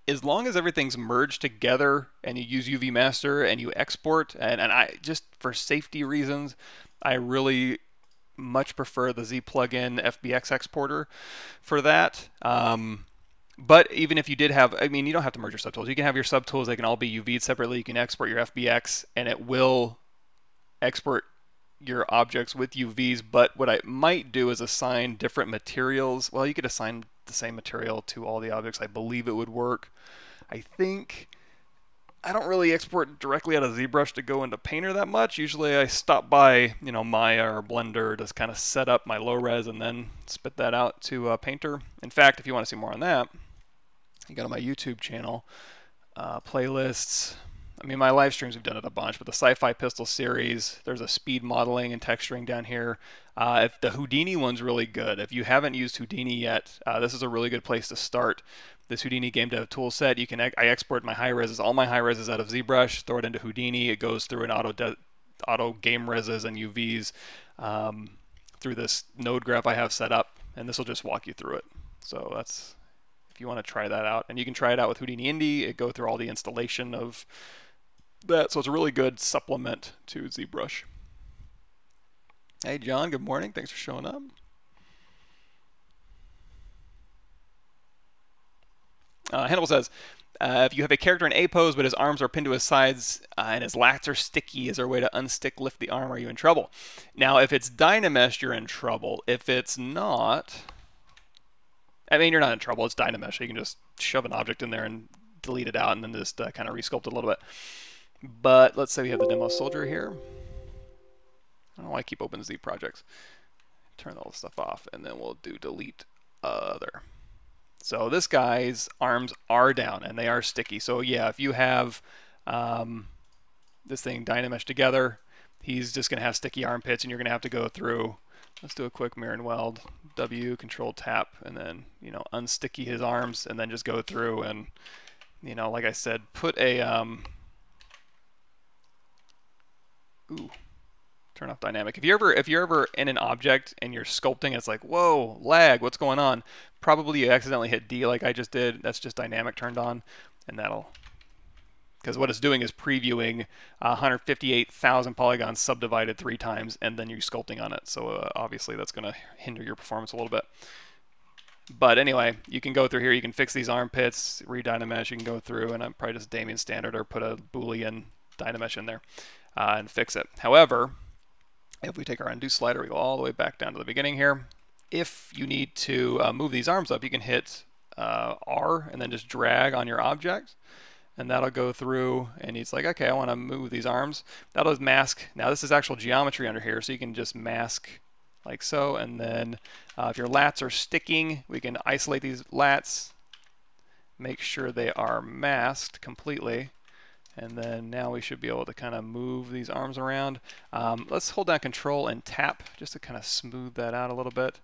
as long as everything's merged together and you use UV Master and you export, and, and I just for safety reasons, I really much prefer the Z plugin FBX exporter for that. Um, but even if you did have, I mean, you don't have to merge your subtools. You can have your subtools, they can all be UV'd separately. You can export your FBX and it will export your objects with UVs. But what I might do is assign different materials. Well, you could assign the same material to all the objects. I believe it would work. I think I don't really export directly out of ZBrush to go into Painter that much. Usually I stop by, you know, Maya or Blender to kind of set up my low res and then spit that out to uh, Painter. In fact, if you want to see more on that, you go to my YouTube channel, uh, playlists. I mean, my live streams have done it a bunch, but the Sci-Fi Pistol series, there's a speed modeling and texturing down here. Uh, if the Houdini one's really good, if you haven't used Houdini yet, uh, this is a really good place to start this Houdini game dev tool set. You can I export my high reses, all my high reses out of ZBrush, throw it into Houdini. It goes through an auto auto game reses and UVs um, through this node graph I have set up, and this will just walk you through it. So that's you want to try that out, and you can try it out with Houdini Indie. It go through all the installation of that, so it's a really good supplement to ZBrush. Hey John, good morning. Thanks for showing up. Uh, Hannibal says, uh, if you have a character in A pose, but his arms are pinned to his sides uh, and his lats are sticky, is there a way to unstick, lift the arm? Are you in trouble? Now, if it's Dynamesh, you're in trouble. If it's not, I mean, you're not in trouble. It's Dynamesh. You can just shove an object in there and delete it out and then just uh, kind of resculpt it a little bit. But let's say we have the demo soldier here. I don't know why I keep open Z projects. Turn all the stuff off, and then we'll do delete other. So this guy's arms are down and they are sticky. So yeah, if you have um, this thing Dynamesh together, he's just going to have sticky armpits and you're going to have to go through, let's do a quick mirror and weld, W, control tap, and then, you know, unsticky his arms and then just go through and, you know, like I said, put a, um, ooh, turn off dynamic. If you're ever if you're ever in an object and you're sculpting, it's like, whoa, lag, what's going on? Probably you accidentally hit D like I just did. That's just dynamic turned on, and that'll because what it's doing is previewing uh, 158,000 polygons subdivided three times, and then you're sculpting on it. So uh, obviously that's going to hinder your performance a little bit. But anyway, you can go through here. You can fix these armpits, re-dynamesh. You can go through, and I'm probably just Damien standard or put a Boolean dynamesh in there uh, and fix it. However, if we take our undo slider, we go all the way back down to the beginning here. If you need to uh, move these arms up, you can hit uh, R and then just drag on your object and that'll go through and he's like okay I want to move these arms that'll mask now this is actual geometry under here so you can just mask like so and then uh, if your lats are sticking we can isolate these lats make sure they are masked completely and then now we should be able to kind of move these arms around. Um, let's hold down control and tap just to kind of smooth that out a little bit.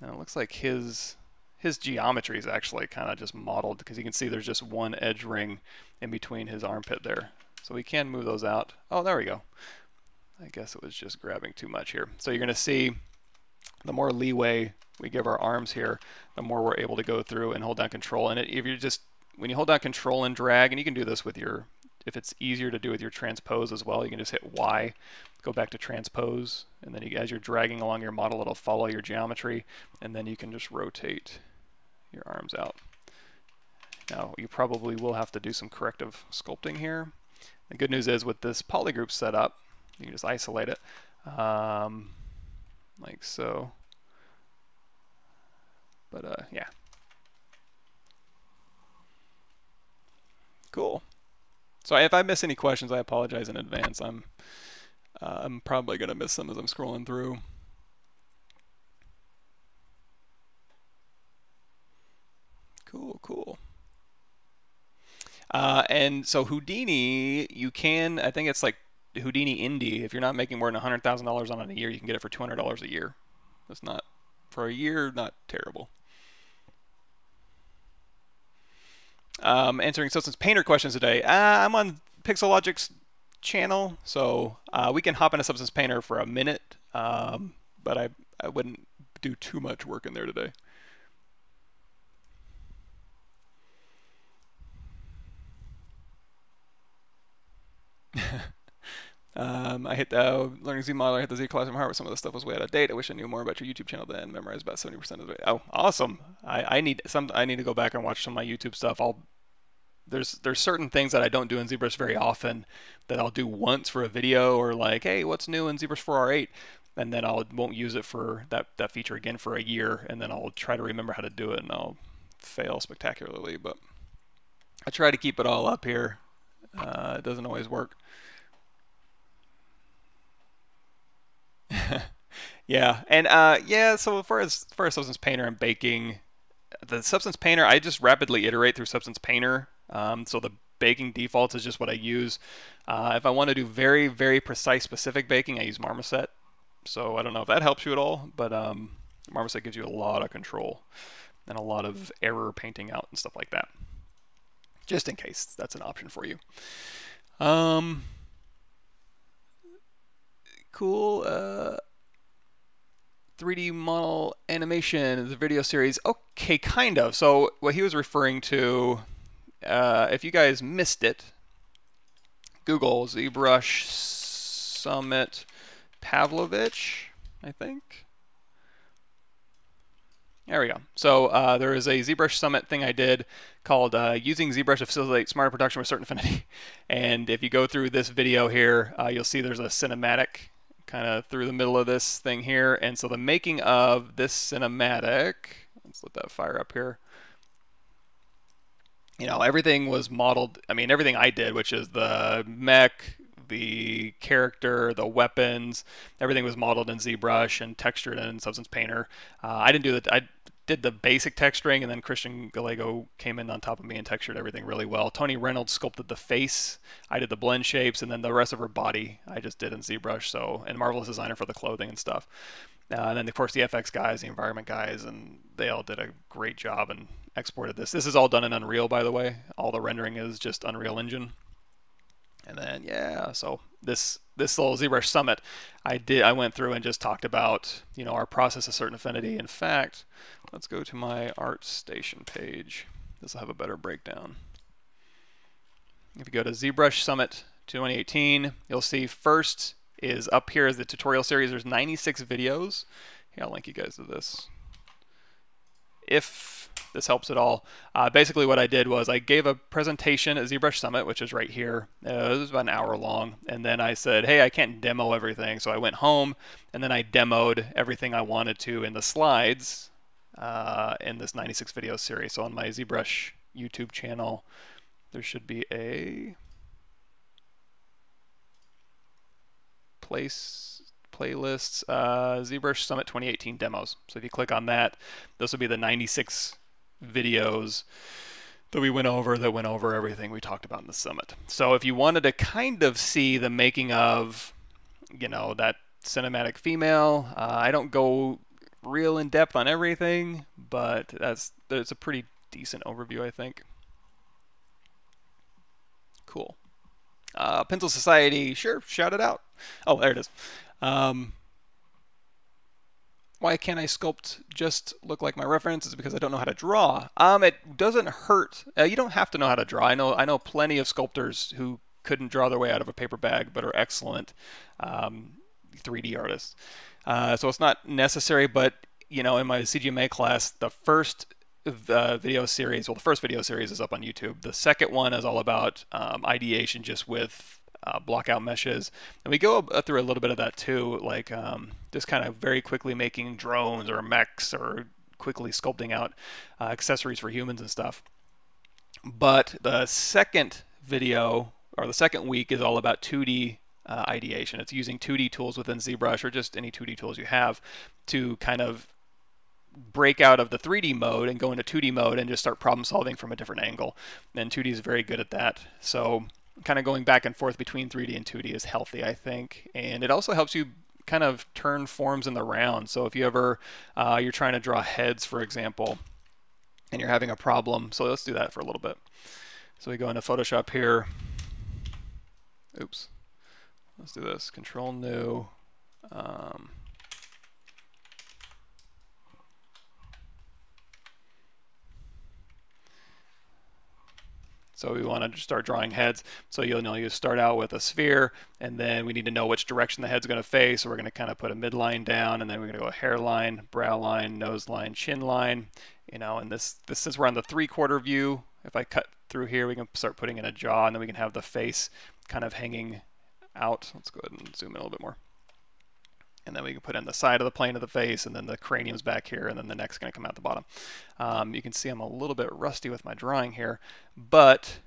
Now it looks like his his geometry is actually kind of just modeled because you can see there's just one edge ring in between his armpit there. So we can move those out. Oh, there we go. I guess it was just grabbing too much here. So you're going to see the more leeway we give our arms here, the more we're able to go through and hold down control. And it, if you just when you hold down control and drag, and you can do this with your, if it's easier to do with your transpose as well, you can just hit Y, go back to transpose, and then you, as you're dragging along your model, it'll follow your geometry, and then you can just rotate your arms out. Now, you probably will have to do some corrective sculpting here. The good news is with this polygroup setup, you can just isolate it, um, like so. But uh, yeah, Cool. So if I miss any questions, I apologize in advance. I'm uh, I'm probably gonna miss some as I'm scrolling through. Cool, cool. Uh, and so Houdini, you can, I think it's like Houdini Indie. If you're not making more than $100,000 on it a year, you can get it for $200 a year. That's not, for a year, not terrible. um, answering Substance Painter questions today. Uh, I'm on Pixologic's channel, so uh, we can hop into Substance Painter for a minute, um, but I, I wouldn't do too much work in there today. Um, I hit the uh, learning Z model. I hit the Z class in heart. Some of the stuff was way out of date. I wish I knew more about your YouTube channel then. Memorized about 70% of it. Oh, awesome! I, I need some. I need to go back and watch some of my YouTube stuff. I'll there's there's certain things that I don't do in ZBrush very often that I'll do once for a video or like, hey, what's new in ZBrush 4R8? And then I won't use it for that, that feature again for a year, and then I'll try to remember how to do it, and I'll fail spectacularly. But I try to keep it all up here. Uh, it doesn't always work. yeah, and uh, yeah. So far as, far as Substance Painter and baking, the Substance Painter, I just rapidly iterate through Substance Painter. Um, so the baking defaults is just what I use. Uh, if I want to do very, very precise, specific baking, I use Marmoset. So I don't know if that helps you at all, but um, Marmoset gives you a lot of control and a lot of error painting out and stuff like that. Just in case that's an option for you. Um, cool. Uh, 3D model animation, the video series. Okay, kind of. So what he was referring to, uh, if you guys missed it, Google ZBrush Summit Pavlovich, I think. There we go. So uh, there is a ZBrush Summit thing I did called uh, Using ZBrush to Facilitate Smarter Production with Certain Affinity. And if you go through this video here, uh, you'll see there's a cinematic kind of through the middle of this thing here. And so the making of this cinematic, let's let that fire up here. You know, everything was modeled, I mean, everything I did, which is the mech, the character, the weapons, everything was modeled in ZBrush and textured in Substance Painter. Uh, I didn't do that. I did the basic texturing, and then Christian Gallego came in on top of me and textured everything really well. Tony Reynolds sculpted the face. I did the blend shapes, and then the rest of her body I just did in ZBrush. So, and Marvelous Designer for the clothing and stuff. Uh, and then of course the FX guys, the environment guys, and they all did a great job and exported this. This is all done in Unreal, by the way. All the rendering is just Unreal Engine. And then yeah, so this this little ZBrush Summit, I did I went through and just talked about you know our process of certain affinity. In fact, let's go to my ArtStation page. This will have a better breakdown. If you go to ZBrush Summit 2018, you'll see first is up here is the tutorial series. There's 96 videos. Here, I'll link you guys to this. If this helps at all. Uh, basically what I did was I gave a presentation at ZBrush Summit, which is right here. Uh, it was about an hour long. And then I said, hey, I can't demo everything. So I went home and then I demoed everything I wanted to in the slides uh, in this 96 video series. So on my ZBrush YouTube channel, there should be a place playlists, uh, ZBrush Summit 2018 demos. So if you click on that, this will be the 96 videos that we went over that went over everything we talked about in the summit. So if you wanted to kind of see the making of, you know, that cinematic female, uh, I don't go real in depth on everything, but that's that's a pretty decent overview, I think. Cool. Uh, Pencil Society, sure, shout it out. Oh, there it is. Um, why can't I sculpt just look like my reference is because I don't know how to draw. Um, it doesn't hurt. Uh, you don't have to know how to draw. I know I know plenty of sculptors who couldn't draw their way out of a paper bag but are excellent um, 3D artists. Uh, so it's not necessary, but you know, in my CGMA class, the first uh, video series, well, the first video series is up on YouTube. The second one is all about um, ideation just with uh, block out meshes. And we go through a little bit of that too, like um, just kind of very quickly making drones or mechs or quickly sculpting out uh, accessories for humans and stuff. But the second video or the second week is all about 2D uh, ideation. It's using 2D tools within ZBrush or just any 2D tools you have to kind of break out of the 3D mode and go into 2D mode and just start problem solving from a different angle. And 2D is very good at that. So kind of going back and forth between 3D and 2D is healthy, I think. And it also helps you kind of turn forms in the round. So if you ever, uh, you're trying to draw heads, for example, and you're having a problem. So let's do that for a little bit. So we go into Photoshop here. Oops. Let's do this. Control new. Um, So we want to start drawing heads. So you'll know you start out with a sphere, and then we need to know which direction the head's going to face. So we're going to kind of put a midline down, and then we're going to go a hairline, brow line, nose line, chin line. You know, and this, this since we're on the three-quarter view, if I cut through here, we can start putting in a jaw, and then we can have the face kind of hanging out. Let's go ahead and zoom in a little bit more. And then we can put in the side of the plane of the face, and then the cranium's back here, and then the neck's going to come out the bottom. Um, you can see I'm a little bit rusty with my drawing here, but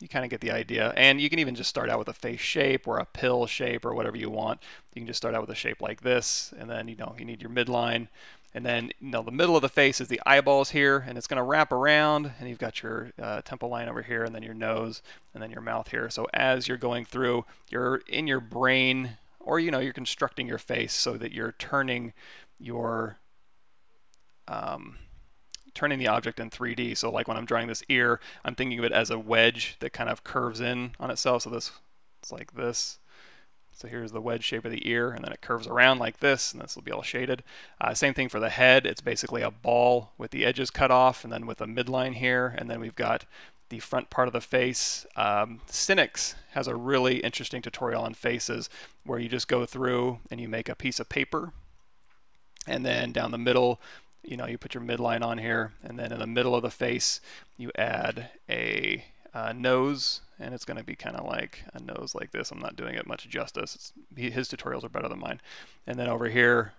you kind of get the idea. And you can even just start out with a face shape or a pill shape or whatever you want. You can just start out with a shape like this, and then you know you need your midline. And then you know the middle of the face is the eyeballs here, and it's going to wrap around, and you've got your uh, temple line over here, and then your nose, and then your mouth here. So as you're going through, you're in your brain, or you know you're constructing your face so that you're turning your um, turning the object in 3D. So like when I'm drawing this ear, I'm thinking of it as a wedge that kind of curves in on itself. So this, it's like this. So here's the wedge shape of the ear, and then it curves around like this, and this will be all shaded. Uh, same thing for the head. It's basically a ball with the edges cut off, and then with a midline here, and then we've got the front part of the face. Um, Sinix has a really interesting tutorial on faces where you just go through and you make a piece of paper, and then down the middle you know, you put your midline on here, and then in the middle of the face, you add a uh, nose, and it's going to be kind of like a nose like this. I'm not doing it much justice. It's, his tutorials are better than mine. And then over here,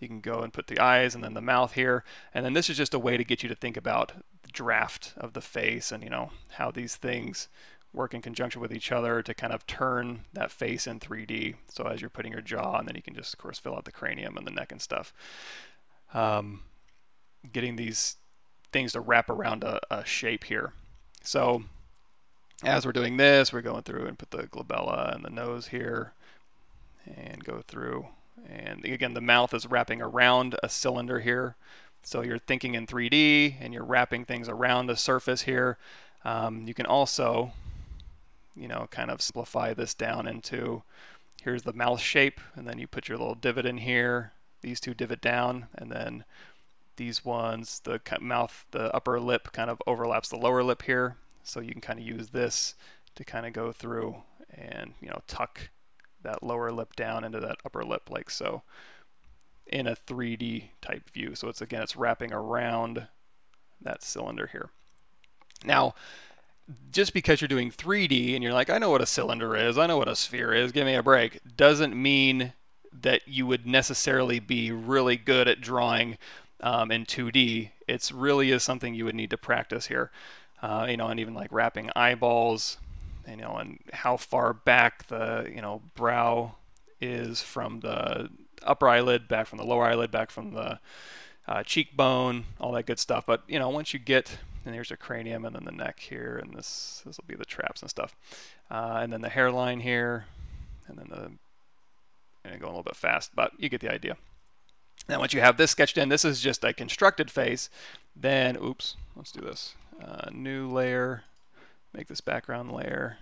you can go and put the eyes and then the mouth here. And then this is just a way to get you to think about draft of the face and, you know, how these things work in conjunction with each other to kind of turn that face in 3D. So as you're putting your jaw, and then you can just, of course, fill out the cranium and the neck and stuff. Um, getting these things to wrap around a, a shape here. So as we're doing this, we're going through and put the glabella and the nose here and go through. And again, the mouth is wrapping around a cylinder here. So you're thinking in 3D and you're wrapping things around a surface here. Um, you can also, you know, kind of simplify this down into here's the mouth shape, and then you put your little divot in here, these two divot down, and then these ones, the mouth, the upper lip kind of overlaps the lower lip here. So you can kind of use this to kind of go through and, you know, tuck that lower lip down into that upper lip like so in a 3D type view. So it's again, it's wrapping around that cylinder here. Now, just because you're doing 3D and you're like, I know what a cylinder is, I know what a sphere is, give me a break, doesn't mean that you would necessarily be really good at drawing um, in 2D, it's really is something you would need to practice here. Uh, you know, and even like wrapping eyeballs, you know, and how far back the you know brow is from the upper eyelid, back from the lower eyelid, back from the uh, cheekbone, all that good stuff. But you know, once you get and here's a cranium, and then the neck here, and this this will be the traps and stuff, uh, and then the hairline here, and then the and going a little bit fast, but you get the idea. Now once you have this sketched in, this is just a constructed face, then, oops, let's do this. Uh, new layer, make this background layer.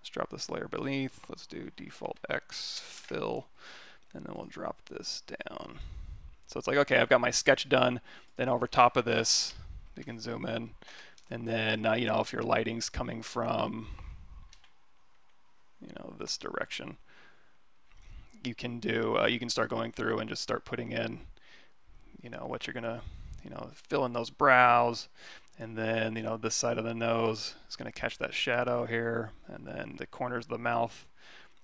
Let's drop this layer beneath. Let's do default X, fill, and then we'll drop this down. So it's like, okay, I've got my sketch done. Then over top of this, we can zoom in. And then, uh, you know, if your lighting's coming from, you know, this direction, you can do, uh, you can start going through and just start putting in, you know, what you're gonna, you know, fill in those brows, and then, you know, this side of the nose is gonna catch that shadow here, and then the corners of the mouth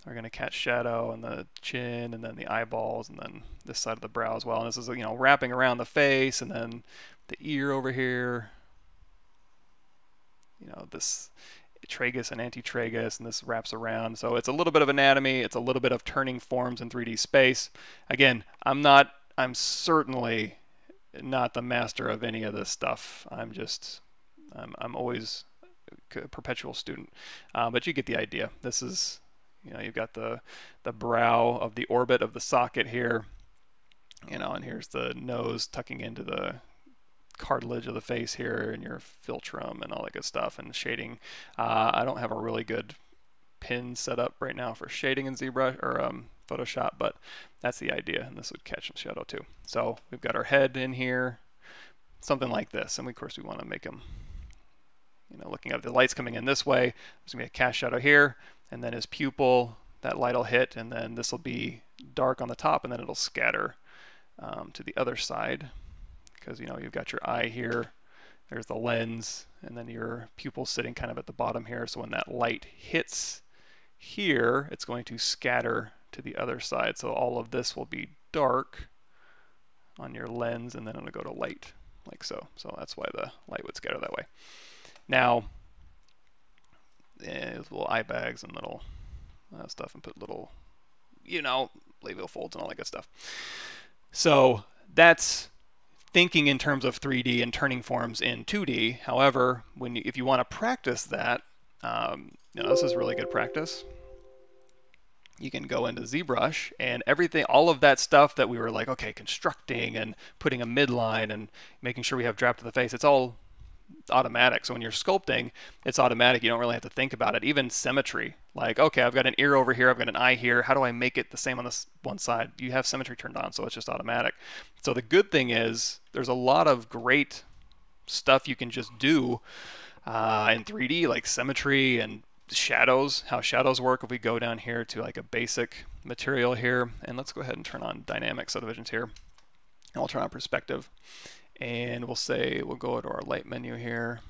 are gonna catch shadow, and the chin, and then the eyeballs, and then this side of the brow as well. And this is, you know, wrapping around the face, and then the ear over here, you know, this tragus and antitragus, and this wraps around. So it's a little bit of anatomy, it's a little bit of turning forms in 3D space. Again, I'm not, I'm certainly not the master of any of this stuff. I'm just, I'm, I'm always a perpetual student. Uh, but you get the idea. This is, you know, you've got the, the brow of the orbit of the socket here, you know, and here's the nose tucking into the cartilage of the face here and your philtrum and all that good stuff and shading. Uh, I don't have a really good pin set up right now for shading in ZBrush or um, Photoshop, but that's the idea, and this would catch some shadow too. So we've got our head in here, something like this, and of course we want to make them, you know, looking at the lights coming in this way, there's going to be a cast shadow here, and then his pupil, that light will hit, and then this will be dark on the top, and then it'll scatter um, to the other side because you know you've got your eye here there's the lens and then your pupil sitting kind of at the bottom here so when that light hits here it's going to scatter to the other side. So all of this will be dark on your lens and then it'll go to light like so. So that's why the light would scatter that way. Now, eh, little eye bags and little uh, stuff and put little, you know, labial folds and all that good stuff. So that's thinking in terms of 3D and turning forms in 2D. However, when you, if you want to practice that, um, you know, this is really good practice. You can go into ZBrush and everything, all of that stuff that we were like, okay, constructing and putting a midline and making sure we have draft to the face, it's all automatic. So when you're sculpting, it's automatic. You don't really have to think about it. Even symmetry, like, okay, I've got an ear over here, I've got an eye here. How do I make it the same on this one side? You have symmetry turned on, so it's just automatic. So the good thing is there's a lot of great stuff you can just do uh, in 3D, like symmetry and shadows, how shadows work. If we go down here to like a basic material here, and let's go ahead and turn on dynamic subdivisions here. And we'll turn on perspective and we'll say we'll go to our light menu here.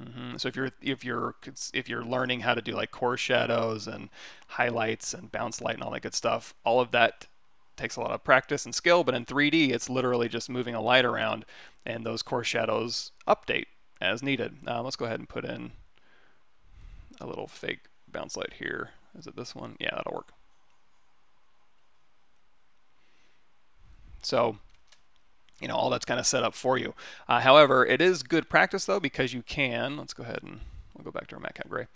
Mm -hmm. So if you're if you're if you're learning how to do like core shadows and highlights and bounce light and all that good stuff, all of that takes a lot of practice and skill. But in 3D, it's literally just moving a light around, and those core shadows update as needed. Uh, let's go ahead and put in a little fake bounce light here. Is it this one? Yeah, that'll work. So you know, all that's kind of set up for you. Uh, however, it is good practice though because you can, let's go ahead and we'll go back to our Matcap Gray.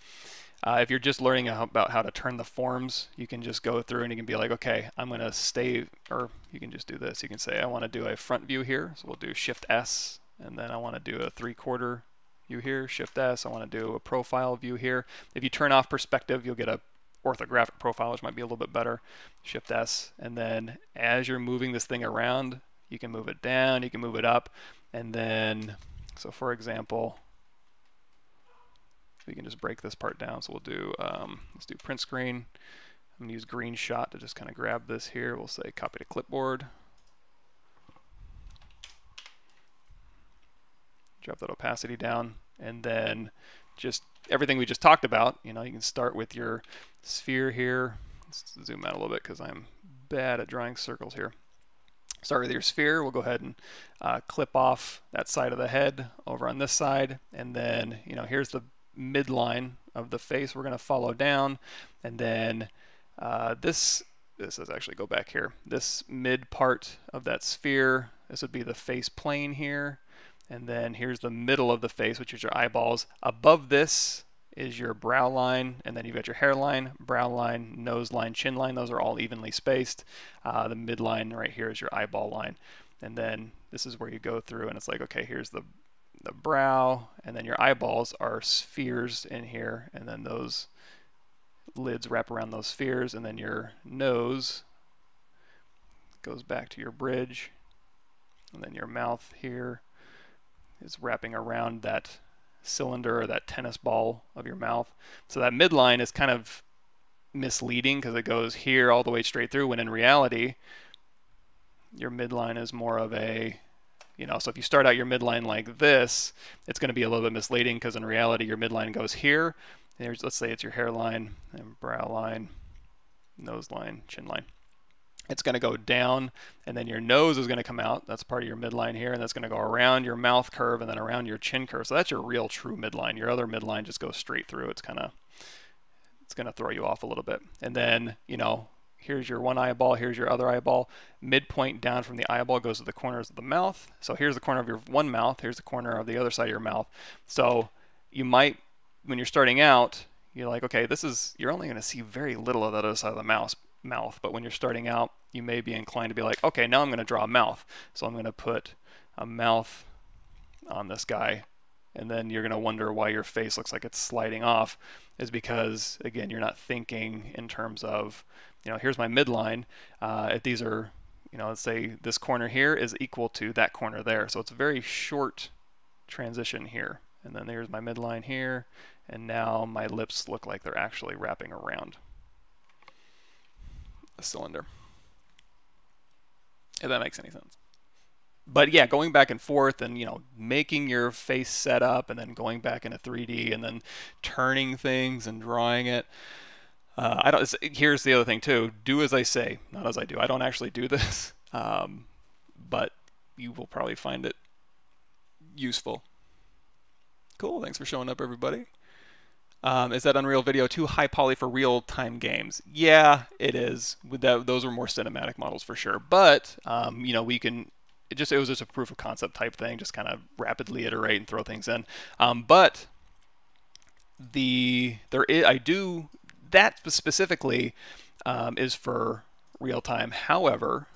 Uh, if you're just learning about how to turn the forms, you can just go through and you can be like, okay, I'm going to stay, or you can just do this. You can say, I want to do a front view here. So we'll do Shift S, and then I want to do a three quarter view here, Shift S. I want to do a profile view here. If you turn off perspective, you'll get a orthographic profile, which might be a little bit better. Shift S, and then as you're moving this thing around, you can move it down, you can move it up, and then, so for example, we can just break this part down. So we'll do, um, let's do print screen. I'm gonna use Greenshot to just kind of grab this here. We'll say copy to clipboard. Drop that opacity down, and then just everything we just talked about, you know, you can start with your sphere here. Let's zoom out a little bit because I'm bad at drawing circles here start with your sphere. We'll go ahead and uh, clip off that side of the head over on this side. And then, you know, here's the midline of the face we're going to follow down. And then uh, this, this is actually go back here. This mid part of that sphere, this would be the face plane here. And then here's the middle of the face, which is your eyeballs. Above this is your brow line, and then you've got your hairline, brow line, nose line, chin line. Those are all evenly spaced. Uh, the midline right here is your eyeball line. And then this is where you go through and it's like, okay, here's the, the brow, and then your eyeballs are spheres in here, and then those lids wrap around those spheres, and then your nose goes back to your bridge, and then your mouth here is wrapping around that cylinder or that tennis ball of your mouth. So that midline is kind of misleading because it goes here all the way straight through when in reality your midline is more of a you know so if you start out your midline like this it's going to be a little bit misleading because in reality your midline goes here There's, let's say it's your hairline and brow line nose line chin line it's going to go down and then your nose is going to come out. That's part of your midline here and that's going to go around your mouth curve and then around your chin curve. So that's your real true midline. Your other midline just goes straight through. It's kind of it's going to throw you off a little bit. And then you know here's your one eyeball here's your other eyeball. Midpoint down from the eyeball goes to the corners of the mouth. So here's the corner of your one mouth here's the corner of the other side of your mouth. So you might when you're starting out you're like okay this is you're only going to see very little of that other side of the mouse mouth. But when you're starting out, you may be inclined to be like, okay, now I'm going to draw a mouth. So I'm going to put a mouth on this guy. And then you're going to wonder why your face looks like it's sliding off is because, again, you're not thinking in terms of, you know, here's my midline. Uh, if these are, you know, let's say this corner here is equal to that corner there. So it's a very short transition here. And then there's my midline here. And now my lips look like they're actually wrapping around cylinder. If that makes any sense. But yeah, going back and forth and, you know, making your face set up and then going back into 3D and then turning things and drawing it. Uh, I don't. Here's the other thing too. Do as I say, not as I do. I don't actually do this, um, but you will probably find it useful. Cool. Thanks for showing up, everybody. Um, is that Unreal Video too high poly for real-time games? Yeah, it is. That, those are more cinematic models for sure. But um, you know, we can. It just it was just a proof of concept type thing, just kind of rapidly iterate and throw things in. Um, but the there is, I do that specifically um, is for real time. However,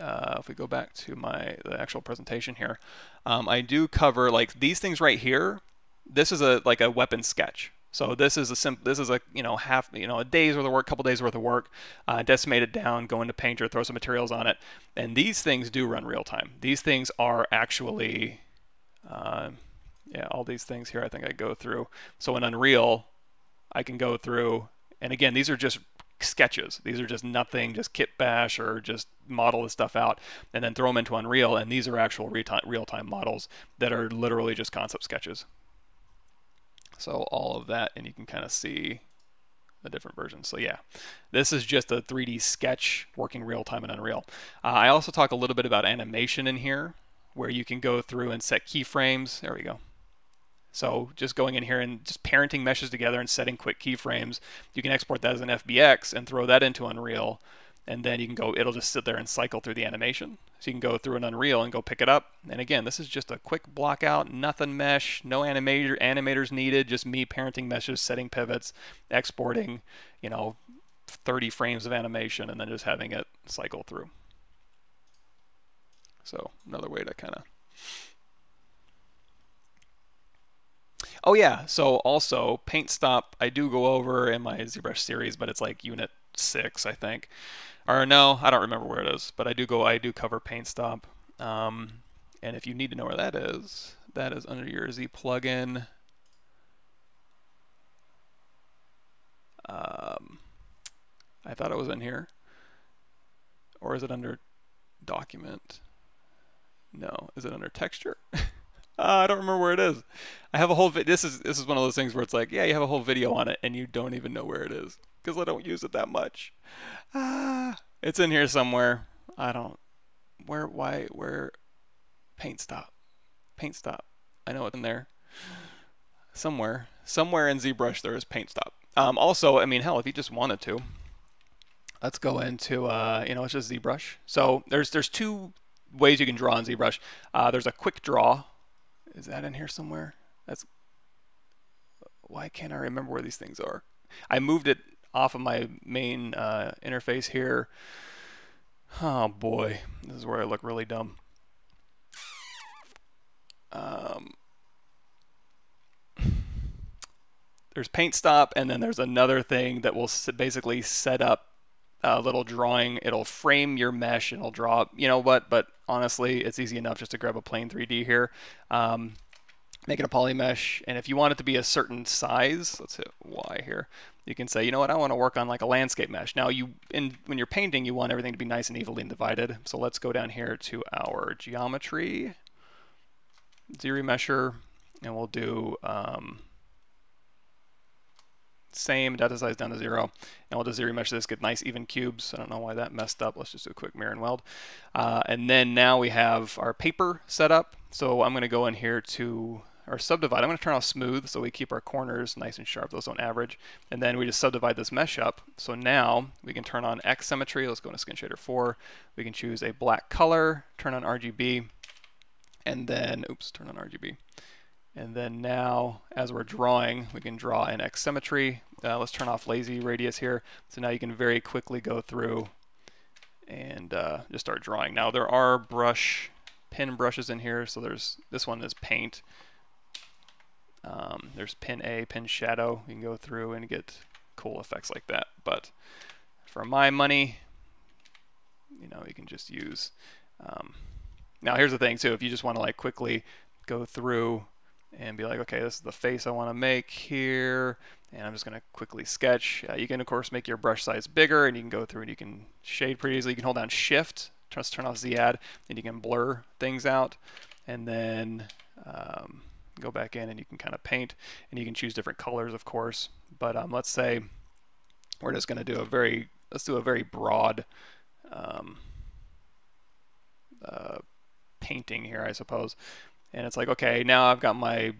uh, if we go back to my the actual presentation here, um, I do cover like these things right here. This is a like a weapon sketch. So this is a simple. This is a you know half you know a day's worth of work, couple days worth of work, uh, decimate it down, go into Painter, throw some materials on it, and these things do run real time. These things are actually, uh, yeah, all these things here. I think I go through. So in Unreal, I can go through, and again, these are just sketches. These are just nothing, just kit bash or just model the stuff out and then throw them into Unreal. And these are actual real-time models that are literally just concept sketches. So all of that, and you can kind of see the different versions. So yeah, this is just a 3D sketch working real time in Unreal. Uh, I also talk a little bit about animation in here, where you can go through and set keyframes. There we go. So just going in here and just parenting meshes together and setting quick keyframes, you can export that as an FBX and throw that into Unreal. And then you can go, it'll just sit there and cycle through the animation. So you can go through an Unreal and go pick it up. And again, this is just a quick block out, nothing mesh, no animator, animators needed, just me parenting meshes, setting pivots, exporting, you know, 30 frames of animation, and then just having it cycle through. So another way to kind of Oh yeah, so also PaintStop I do go over in my ZBrush series, but it's like unit six, I think. Or no, I don't remember where it is, but I do go I do cover PaintStop. Um, and if you need to know where that is, that is under your Z plugin. Um, I thought it was in here. Or is it under document? No, is it under texture? Uh, I don't remember where it is. I have a whole this is this is one of those things where it's like, yeah, you have a whole video on it and you don't even know where it is because I don't use it that much. Ah, it's in here somewhere. I don't. Where? Why? Where? PaintStop. Paint stop. I know it's in there. Somewhere. Somewhere in ZBrush there is PaintStop. Um, also, I mean, hell, if you just wanted to, let's go into uh, you know, it's just ZBrush. So there's there's two ways you can draw in ZBrush. Uh, there's a quick draw is that in here somewhere? That's why can't I remember where these things are? I moved it off of my main uh, interface here. Oh boy, this is where I look really dumb. Um, there's PaintStop and then there's another thing that will basically set up a little drawing. It'll frame your mesh and it'll draw, you know what, but honestly, it's easy enough just to grab a plain 3D here. Um, make it a poly mesh, and if you want it to be a certain size, let's hit Y here, you can say, you know what, I want to work on like a landscape mesh. Now, you in, when you're painting, you want everything to be nice and evenly divided. So let's go down here to our geometry, ZRemesher, and we'll do um, same data size down to zero. And we'll just ZRemesh this, get nice even cubes. I don't know why that messed up. Let's just do a quick mirror and weld. Uh, and then now we have our paper set up. So I'm going to go in here to our subdivide. I'm going to turn off smooth so we keep our corners nice and sharp. Those don't average. And then we just subdivide this mesh up. So now we can turn on X symmetry. Let's go into Skin Shader 4. We can choose a black color, turn on RGB, and then, oops, turn on RGB. And then now, as we're drawing, we can draw in X symmetry. Uh, let's turn off lazy radius here. So now you can very quickly go through and uh, just start drawing. Now there are brush, pen brushes in here. So there's, this one is paint. Um, there's Pen A, Pen Shadow. You can go through and get cool effects like that. But for my money, you know, you can just use, um, now here's the thing too, if you just want to like quickly go through and be like, okay, this is the face I want to make here, and I'm just going to quickly sketch. Uh, you can, of course, make your brush size bigger, and you can go through and you can shade pretty easily. You can hold down Shift, just turn off Z-Add, and you can blur things out, and then um, go back in and you can kind of paint, and you can choose different colors, of course. But um, let's say we're just going to do a very, let's do a very broad um, uh, painting here, I suppose. And it's like, okay, now I've got my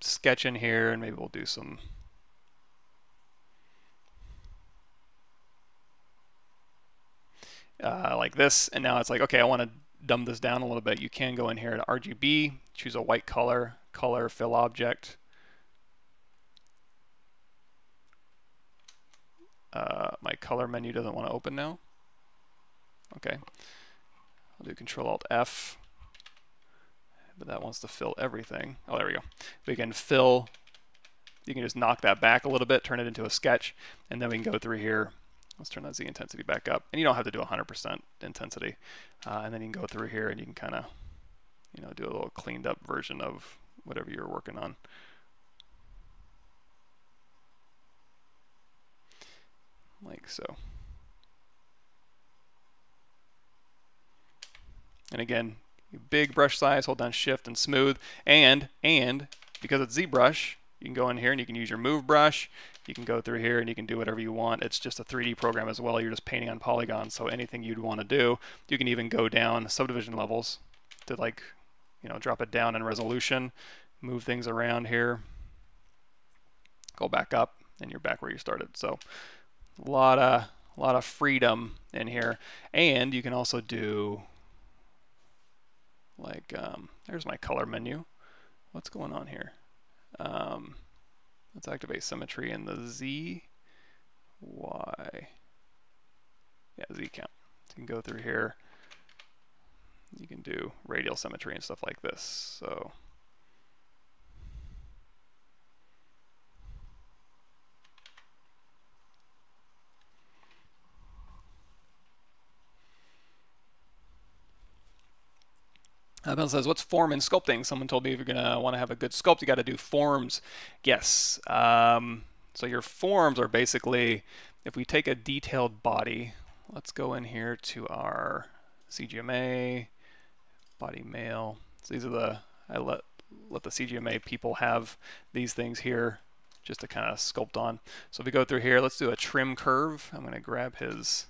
sketch in here, and maybe we'll do some uh, like this. And now it's like, okay, I want to dumb this down a little bit. You can go in here to RGB, choose a white color, color, fill object. Uh, my color menu doesn't want to open now. Okay. I'll do Control Alt F. But that wants to fill everything. Oh, there we go. We can fill, you can just knock that back a little bit, turn it into a sketch, and then we can go through here Let's turn that Z intensity back up. And you don't have to do 100% intensity. Uh, and then you can go through here and you can kind of, you know, do a little cleaned up version of whatever you're working on. Like so. And again, big brush size, hold down shift and smooth. And, and because it's ZBrush, you can go in here and you can use your move brush. You can go through here and you can do whatever you want. It's just a 3D program as well. You're just painting on polygons. So anything you'd want to do, you can even go down subdivision levels to like, you know, drop it down in resolution, move things around here, go back up, and you're back where you started. So a lot of, a lot of freedom in here. And you can also do like, um, there's my color menu. What's going on here? Um, let's activate symmetry in the Z, Y, yeah, Z count. So you can go through here. You can do radial symmetry and stuff like this. So Uh, says, what's form in sculpting? Someone told me if you're going to want to have a good sculpt, you got to do forms. Yes. Um, so your forms are basically, if we take a detailed body, let's go in here to our CGMA, body male. So these are the, I let, let the CGMA people have these things here just to kind of sculpt on. So if we go through here, let's do a trim curve. I'm going to grab his,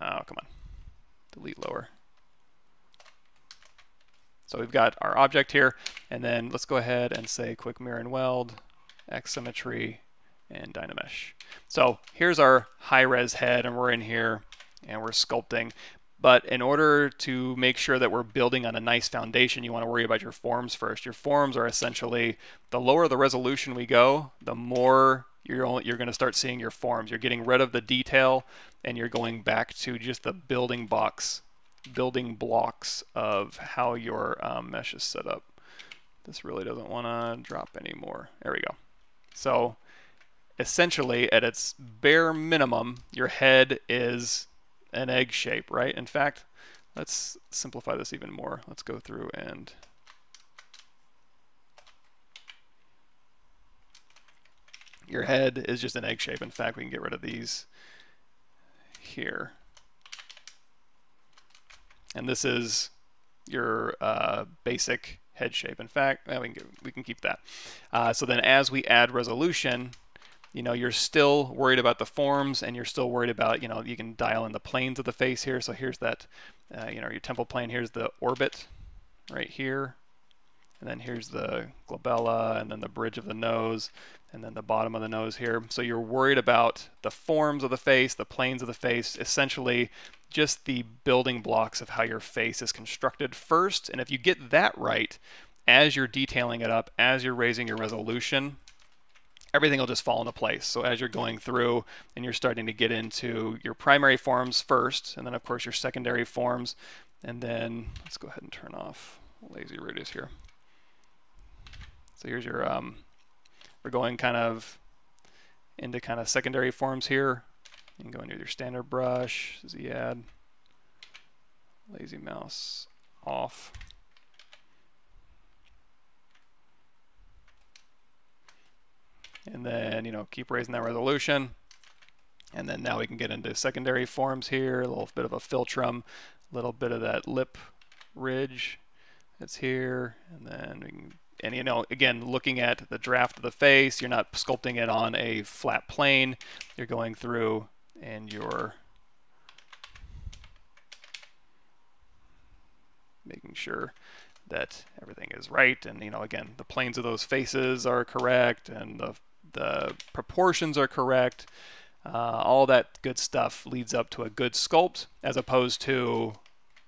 oh, come on, delete lower. So we've got our object here, and then let's go ahead and say quick mirror and weld, X symmetry, and Dynamesh. So here's our high-res head, and we're in here, and we're sculpting. But in order to make sure that we're building on a nice foundation, you want to worry about your forms first. Your forms are essentially, the lower the resolution we go, the more you're, only, you're going to start seeing your forms. You're getting rid of the detail, and you're going back to just the building blocks building blocks of how your um, mesh is set up. This really doesn't want to drop anymore. There we go. So essentially, at its bare minimum, your head is an egg shape, right? In fact, let's simplify this even more. Let's go through and your head is just an egg shape. In fact, we can get rid of these here. And this is your uh, basic head shape. In fact, we, can get, we can keep that. Uh, so then as we add resolution, you know, you're still worried about the forms and you're still worried about, you know, you can dial in the planes of the face here. So here's that, uh, you know, your temple plane. Here's the orbit right here. And then here's the glabella and then the bridge of the nose and then the bottom of the nose here. So you're worried about the forms of the face, the planes of the face, essentially just the building blocks of how your face is constructed first. And if you get that right, as you're detailing it up, as you're raising your resolution, everything will just fall into place. So as you're going through and you're starting to get into your primary forms first, and then of course your secondary forms, and then let's go ahead and turn off lazy radius here. So here's your, um, we're going kind of into kind of secondary forms here. You can go into your standard brush, Z-add, lazy mouse off. And then, you know, keep raising that resolution. And then now we can get into secondary forms here, a little bit of a philtrum, a little bit of that lip ridge that's here. And then we can and you know, again, looking at the draft of the face, you're not sculpting it on a flat plane. You're going through and you're making sure that everything is right. And you know, again, the planes of those faces are correct, and the the proportions are correct. Uh, all that good stuff leads up to a good sculpt, as opposed to,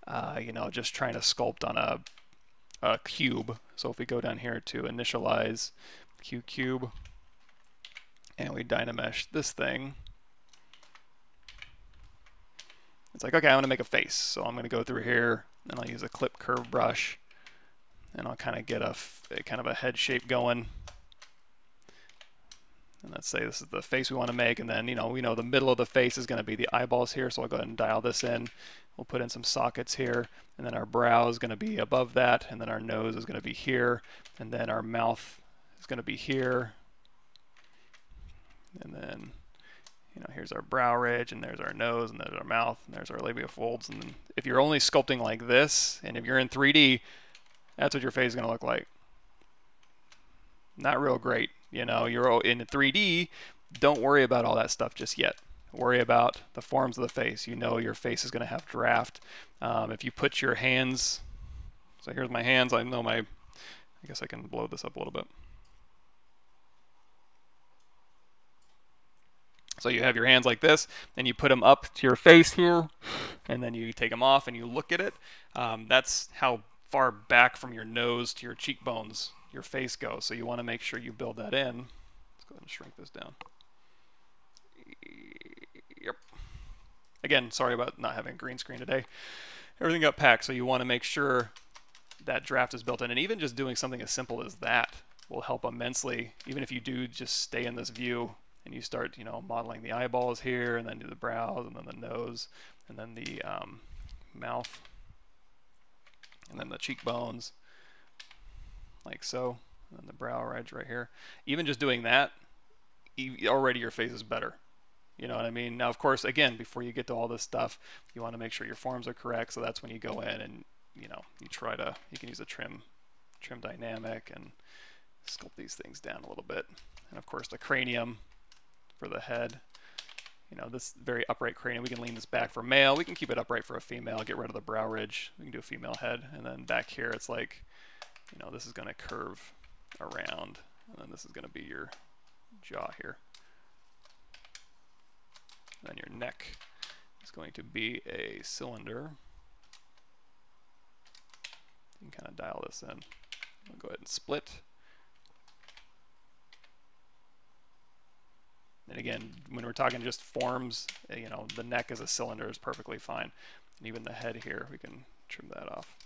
uh, you know, just trying to sculpt on a, a cube. So if we go down here to initialize QCube, and we dynamesh this thing, it's like, okay, I want to make a face. So I'm going to go through here, and I'll use a clip curve brush, and I'll kind of get a kind of a head shape going. And let's say this is the face we want to make, and then, you know, we know the middle of the face is going to be the eyeballs here, so I'll go ahead and dial this in. We'll put in some sockets here, and then our brow is going to be above that, and then our nose is going to be here, and then our mouth is going to be here, and then, you know, here's our brow ridge, and there's our nose, and there's our mouth, and there's our labia folds, and if you're only sculpting like this, and if you're in 3D, that's what your face is going to look like. Not real great. You know, you're in 3D, don't worry about all that stuff just yet. Worry about the forms of the face. You know your face is going to have draft. Um, if you put your hands, so here's my hands. I know my, I guess I can blow this up a little bit. So you have your hands like this, and you put them up to your face here, and then you take them off and you look at it. Um, that's how far back from your nose to your cheekbones your face goes. So you want to make sure you build that in. Let's go ahead and shrink this down. Yep. Again, sorry about not having a green screen today. Everything got packed, so you want to make sure that draft is built in. And even just doing something as simple as that will help immensely, even if you do just stay in this view and you start, you know, modeling the eyeballs here, and then do the brows, and then the nose, and then the um, mouth, and then the cheekbones like so, and the brow ridge right here. Even just doing that, already your face is better. You know what I mean? Now, of course, again, before you get to all this stuff, you want to make sure your forms are correct. So that's when you go in and you know you try to you can use a trim trim dynamic and sculpt these things down a little bit. And of course, the cranium for the head. You know, this very upright cranium, we can lean this back for male. We can keep it upright for a female, get rid of the brow ridge. We can do a female head. And then back here, it's like you know, this is going to curve around, and then this is going to be your jaw here. And then your neck is going to be a cylinder. You can kind of dial this in. I'll go ahead and split. And again, when we're talking just forms, you know, the neck as a cylinder is perfectly fine. And even the head here, we can trim that off.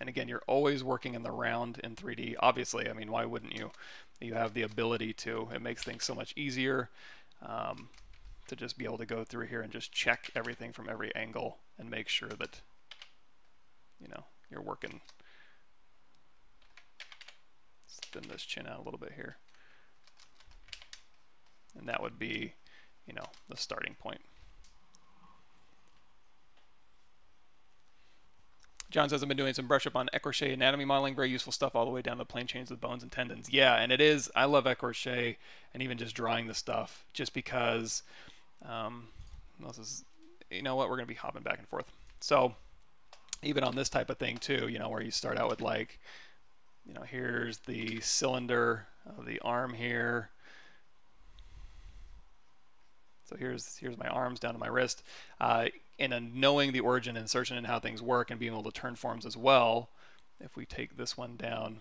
And again, you're always working in the round in 3D. Obviously, I mean, why wouldn't you? You have the ability to. It makes things so much easier um, to just be able to go through here and just check everything from every angle and make sure that, you know, you're working. Thin this chin out a little bit here. And that would be, you know, the starting point. John says I've been doing some brush up on Écorché anatomy modeling, very useful stuff all the way down to the plane chains with bones and tendons. Yeah, and it is. I love Écorché and even just drawing the stuff, just because. Um, this is, you know what? We're gonna be hopping back and forth. So even on this type of thing too, you know, where you start out with like, you know, here's the cylinder of the arm here. So here's here's my arms down to my wrist. Uh, and knowing the origin and insertion and how things work and being able to turn forms as well, if we take this one down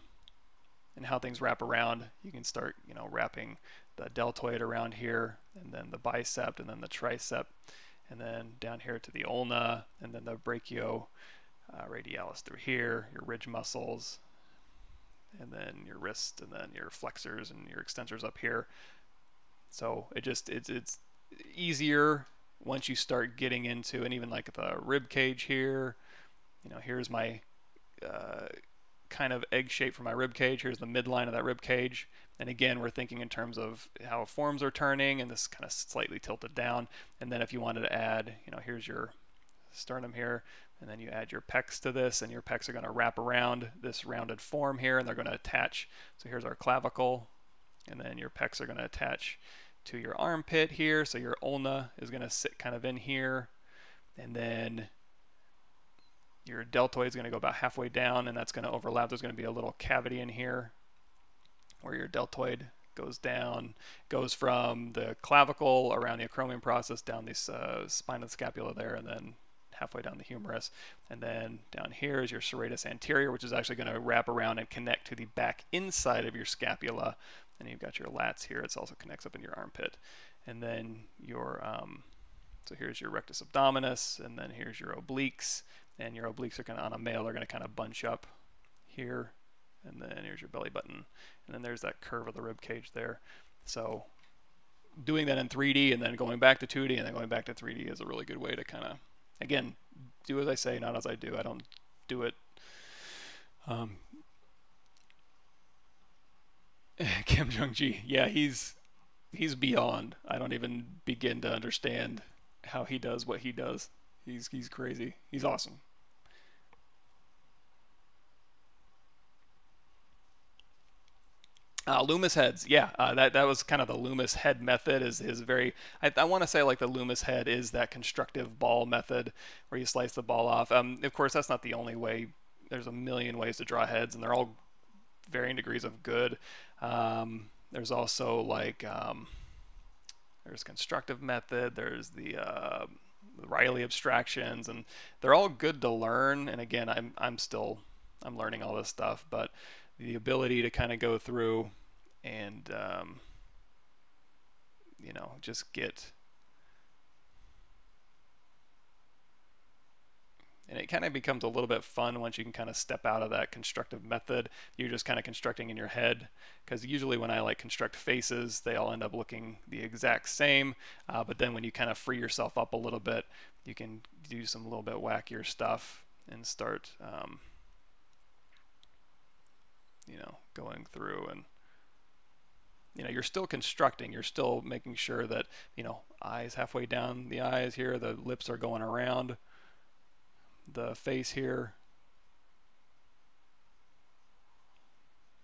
and how things wrap around, you can start, you know, wrapping the deltoid around here and then the bicep and then the tricep and then down here to the ulna and then the brachio uh, radialis through here, your ridge muscles, and then your wrist and then your flexors and your extensors up here. So it just it's it's easier once you start getting into, and even like the rib cage here, you know, here's my uh, kind of egg shape for my rib cage. Here's the midline of that rib cage. And again, we're thinking in terms of how forms are turning and this kind of slightly tilted down. And then if you wanted to add, you know, here's your sternum here. and then you add your pecs to this, and your pecs are going to wrap around this rounded form here, and they're going to attach. So here's our clavicle, and then your pecs are going to attach to your armpit here. So your ulna is going to sit kind of in here, and then your deltoid is going to go about halfway down, and that's going to overlap. There's going to be a little cavity in here where your deltoid goes down, goes from the clavicle around the acromion process down this uh, spine of the scapula there, and then halfway down the humerus. And then down here is your serratus anterior, which is actually going to wrap around and connect to the back inside of your scapula. And you've got your lats here. It also connects up in your armpit. And then your, um, so here's your rectus abdominis, and then here's your obliques. And your obliques are kind of on a male, they're going to kind of bunch up here. And then here's your belly button. And then there's that curve of the rib cage there. So doing that in 3D and then going back to 2D and then going back to 3D is a really good way to kind of again, do as I say, not as I do. I don't do it. Um, Kim Jung Gi, yeah, he's he's beyond. I don't even begin to understand how he does what he does. He's he's crazy. He's awesome. Uh, Loomis heads, yeah, uh, that that was kind of the Loomis head method. Is is very, I, I want to say like the Loomis head is that constructive ball method where you slice the ball off. Um, of course, that's not the only way. There's a million ways to draw heads, and they're all varying degrees of good. Um, there's also like um, there's constructive method. There's the uh, Reilly abstractions, and they're all good to learn. And again, I'm I'm still I'm learning all this stuff, but the ability to kind of go through and um, you know just get and it kind of becomes a little bit fun once you can kind of step out of that constructive method. You're just kind of constructing in your head. Because usually when I like construct faces they all end up looking the exact same. Uh, but then when you kind of free yourself up a little bit you can do some little bit wackier stuff and start um, you know going through and you know, you're still constructing. You're still making sure that, you know, eyes halfway down the eyes here, the lips are going around the face here.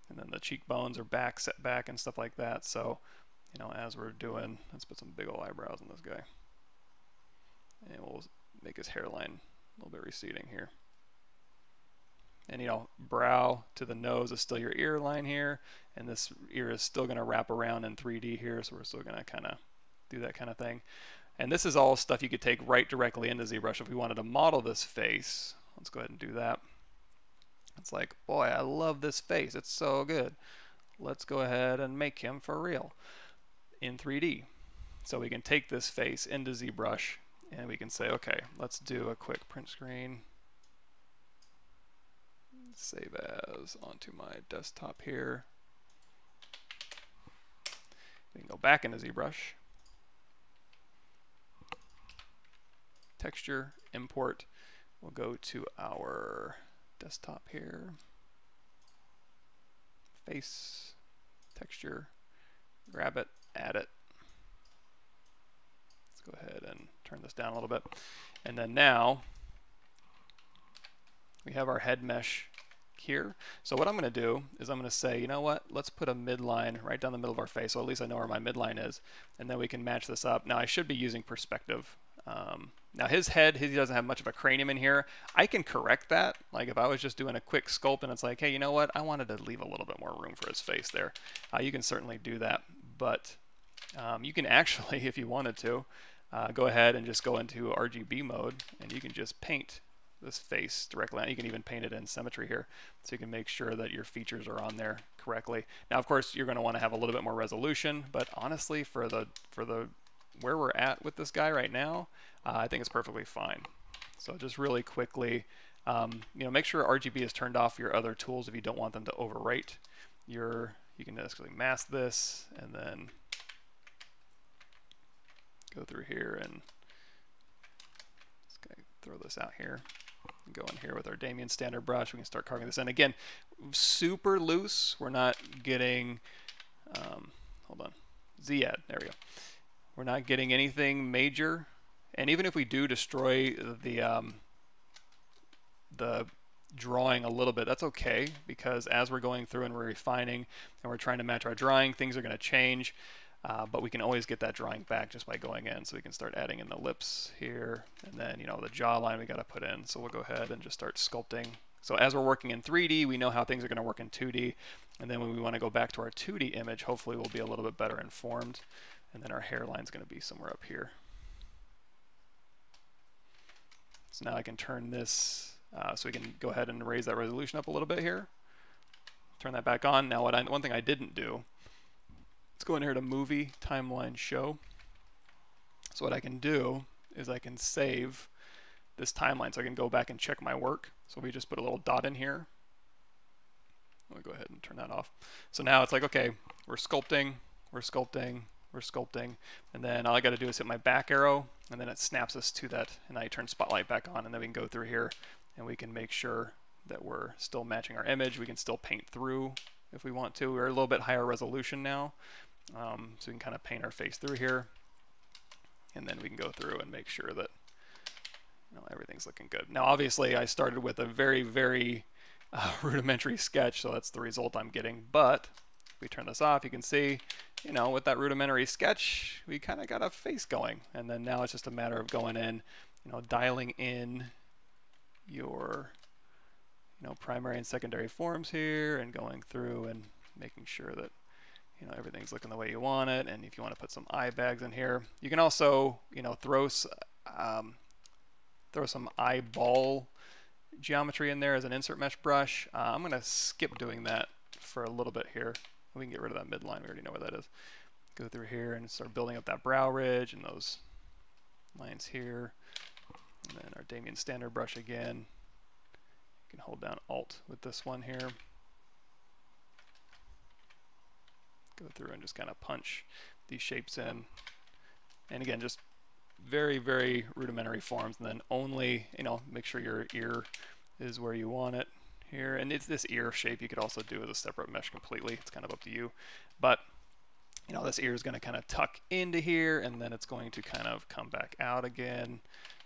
And then the cheekbones are back, set back and stuff like that. So, you know, as we're doing, let's put some big old eyebrows on this guy. And we'll make his hairline a little bit receding here. And you know, brow to the nose is still your ear line here, and this ear is still going to wrap around in 3D here, so we're still going to kind of do that kind of thing. And this is all stuff you could take right directly into ZBrush if we wanted to model this face. Let's go ahead and do that. It's like, boy, I love this face. It's so good. Let's go ahead and make him for real in 3D. So we can take this face into ZBrush and we can say, okay, let's do a quick print screen save as onto my desktop here. We can go back into ZBrush, texture, import. We'll go to our desktop here, face, texture, grab it, add it. Let's go ahead and turn this down a little bit. And then now we have our head mesh here. So what I'm going to do is I'm going to say, you know what, let's put a midline right down the middle of our face, so at least I know where my midline is, and then we can match this up. Now I should be using perspective. Um, now his head, he doesn't have much of a cranium in here. I can correct that. Like if I was just doing a quick sculpt and it's like, hey, you know what, I wanted to leave a little bit more room for his face there. Uh, you can certainly do that, but um, you can actually, if you wanted to, uh, go ahead and just go into RGB mode and you can just paint this face directly. You can even paint it in symmetry here so you can make sure that your features are on there correctly. Now, of course, you're going to want to have a little bit more resolution, but honestly, for the for the where we're at with this guy right now, uh, I think it's perfectly fine. So just really quickly, um, you know, make sure RGB is turned off your other tools if you don't want them to overwrite your, you can just mask this and then go through here and throw this out here go in here with our Damien standard brush. We can start carving this in. Again, super loose. We're not getting, um, hold on, Z-add, there we go. We're not getting anything major. And even if we do destroy the, um, the drawing a little bit, that's okay because as we're going through and we're refining and we're trying to match our drawing, things are going to change. Uh, but we can always get that drawing back just by going in. So we can start adding in the lips here, and then you know the jawline we got to put in. So we'll go ahead and just start sculpting. So as we're working in 3D, we know how things are going to work in 2D, and then when we want to go back to our 2D image, hopefully we'll be a little bit better informed, and then our hairline is going to be somewhere up here. So now I can turn this, uh, so we can go ahead and raise that resolution up a little bit here. Turn that back on. Now what I, one thing I didn't do Let's go in here to movie timeline show. So what I can do is I can save this timeline so I can go back and check my work. So we just put a little dot in here. Let me go ahead and turn that off. So now it's like, okay, we're sculpting, we're sculpting, we're sculpting, and then all I got to do is hit my back arrow, and then it snaps us to that, and I turn Spotlight back on, and then we can go through here, and we can make sure that we're still matching our image. We can still paint through if we want to. We're a little bit higher resolution now, um, so we can kind of paint our face through here. And then we can go through and make sure that you know, everything's looking good. Now, obviously, I started with a very, very uh, rudimentary sketch, so that's the result I'm getting. But we turn this off, you can see, you know, with that rudimentary sketch, we kind of got a face going. And then now it's just a matter of going in, you know, dialing in your, you know, primary and secondary forms here and going through and making sure that you know, everything's looking the way you want it. And if you want to put some eye bags in here, you can also, you know, throw, um, throw some eyeball geometry in there as an insert mesh brush. Uh, I'm going to skip doing that for a little bit here. We can get rid of that midline. We already know where that is. Go through here and start building up that brow ridge and those lines here. And then our Damien standard brush again. You can hold down Alt with this one here. go through and just kind of punch these shapes in. And again, just very, very rudimentary forms. And then only, you know, make sure your ear is where you want it here. And it's this ear shape you could also do as a separate mesh completely. It's kind of up to you. But, you know, this ear is going to kind of tuck into here, and then it's going to kind of come back out again,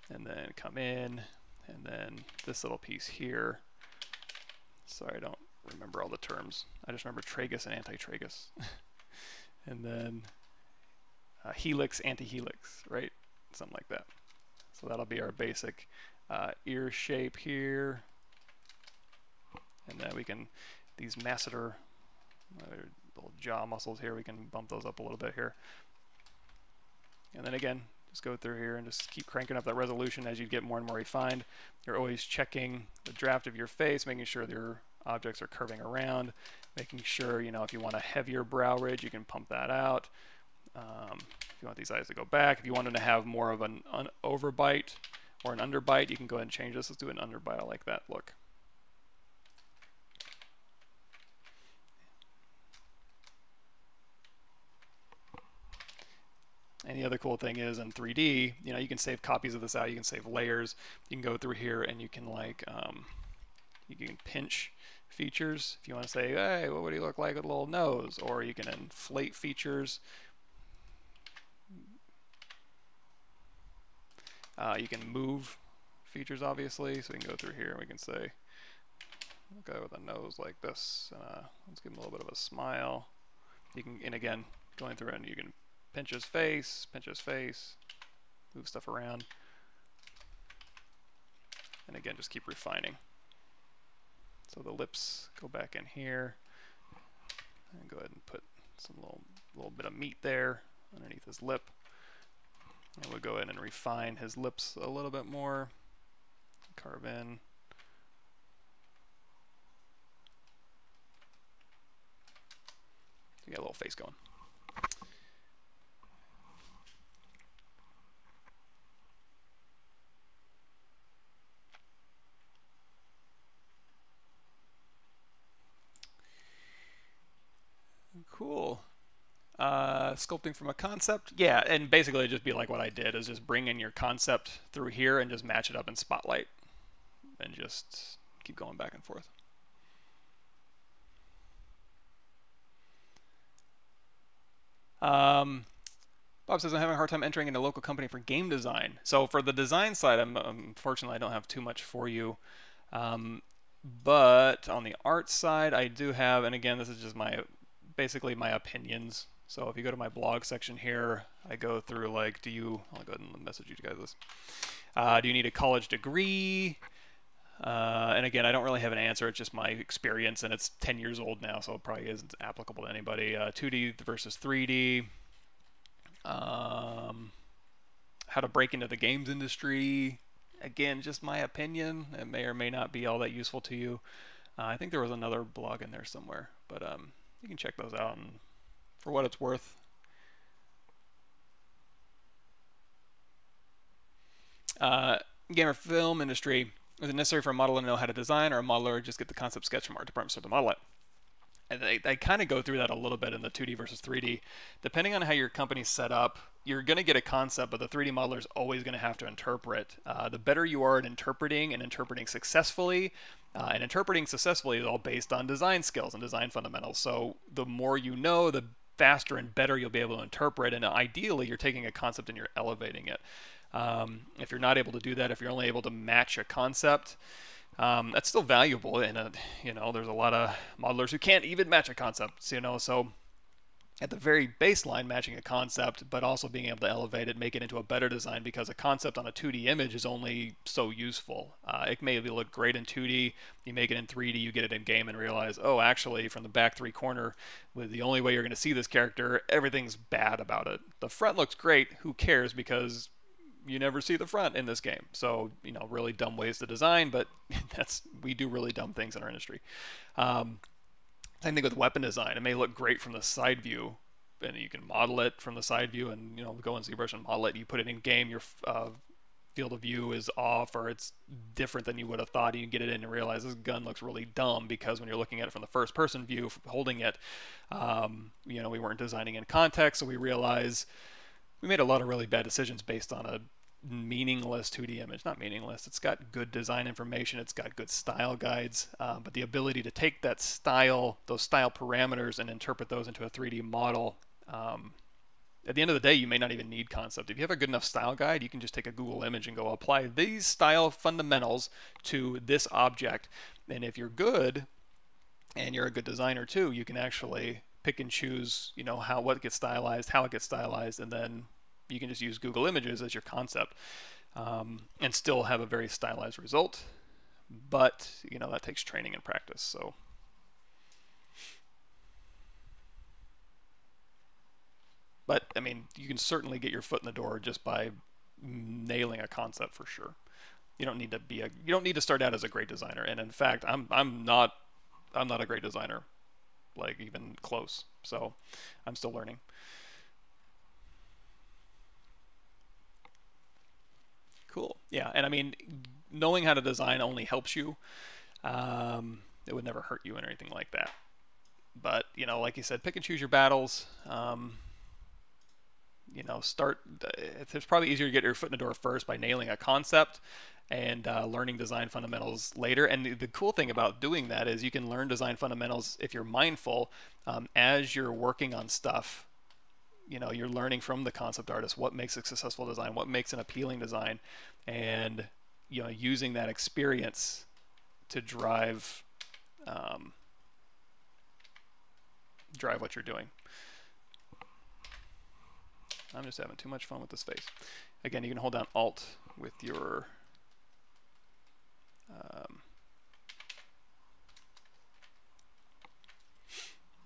and then come in, and then this little piece here. Sorry, I don't remember all the terms. I just remember tragus and antitragus. and then uh, helix, anti-helix, right? Something like that. So that'll be our basic uh, ear shape here. And then we can, these masseter uh, little jaw muscles here, we can bump those up a little bit here. And then again, just go through here and just keep cranking up that resolution as you get more and more refined. You're always checking the draft of your face, making sure your objects are curving around, making sure, you know, if you want a heavier brow ridge, you can pump that out. Um, if you want these eyes to go back, if you want them to have more of an, an overbite or an underbite, you can go ahead and change this. Let's do an underbite. I like that look. And the other cool thing is in 3D, you know, you can save copies of this out. You can save layers. You can go through here and you can like, um, you can pinch features. If you want to say, hey, what would he look like with a little nose? Or you can inflate features. Uh, you can move features, obviously. So we can go through here and we can say, guy with a nose like this. Uh, let's give him a little bit of a smile. You can, and again, going through and you can pinch his face, pinch his face, move stuff around. And again, just keep refining. So the lips go back in here. And go ahead and put some little, little bit of meat there underneath his lip. And we'll go ahead and refine his lips a little bit more. Carve in. You got a little face going. Cool. Uh, sculpting from a concept. Yeah, and basically just be like what I did is just bring in your concept through here and just match it up in Spotlight and just keep going back and forth. Um, Bob says I'm having a hard time entering into local company for game design. So for the design side, I'm, unfortunately I don't have too much for you. Um, but on the art side, I do have, and again, this is just my basically my opinions. So if you go to my blog section here, I go through like, do you? I'll go ahead and message you guys this. Uh, do you need a college degree? Uh, and again, I don't really have an answer. It's just my experience, and it's 10 years old now, so it probably isn't applicable to anybody. Uh, 2D versus 3D. Um, how to break into the games industry. Again, just my opinion. It may or may not be all that useful to you. Uh, I think there was another blog in there somewhere, but um, you can check those out. And for what it's worth, uh, gamer film industry is it necessary for a modeler to know how to design, or a modeler just get the concept sketch from art department to model it? They, they kind of go through that a little bit in the 2D versus 3D. Depending on how your company's set up, you're going to get a concept, but the 3D modeler is always going to have to interpret. Uh, the better you are at interpreting and interpreting successfully, uh, and interpreting successfully is all based on design skills and design fundamentals. So the more you know, the faster and better you'll be able to interpret. And ideally, you're taking a concept and you're elevating it. Um, if you're not able to do that, if you're only able to match a concept, um, that's still valuable. And you know, there's a lot of modelers who can't even match a concept. You know, so at the very baseline matching a concept, but also being able to elevate it, make it into a better design because a concept on a 2D image is only so useful. Uh, it may look great in 2D, you make it in 3D, you get it in game and realize, oh, actually, from the back three corner, with the only way you're going to see this character, everything's bad about it. The front looks great, who cares because you never see the front in this game. So, you know, really dumb ways to design, but that's we do really dumb things in our industry. Um, same thing with weapon design. It may look great from the side view, and you can model it from the side view, and you know, go in ZBrush and model it. You put it in game, your uh, field of view is off, or it's different than you would have thought. You get it in and realize this gun looks really dumb because when you're looking at it from the first-person view, holding it, um, you know, we weren't designing in context, so we realize we made a lot of really bad decisions based on a meaningless 2D image. Not meaningless. It's got good design information. It's got good style guides. Uh, but the ability to take that style, those style parameters, and interpret those into a 3D model. Um, at the end of the day, you may not even need concept. If you have a good enough style guide, you can just take a Google image and go apply these style fundamentals to this object. And if you're good, and you're a good designer too, you can actually pick and choose, you know, how what gets stylized, how it gets stylized, and then you can just use Google Images as your concept um, and still have a very stylized result. But you know that takes training and practice. So. But I mean, you can certainly get your foot in the door just by nailing a concept for sure. You don't need to be a you don't need to start out as a great designer. And in fact, I'm I'm not I'm not a great designer, like even close. So I'm still learning. Cool. Yeah, and I mean, knowing how to design only helps you. Um, it would never hurt you or anything like that. But you know, like you said, pick and choose your battles. Um, you know, start. It's probably easier to get your foot in the door first by nailing a concept and uh, learning design fundamentals later. And the, the, cool thing about doing that is you can learn design fundamentals if you're mindful um, as you're working on stuff you know you're learning from the concept artist what makes a successful design what makes an appealing design and you know using that experience to drive um, drive what you're doing. I'm just having too much fun with this face. Again you can hold down alt with your um,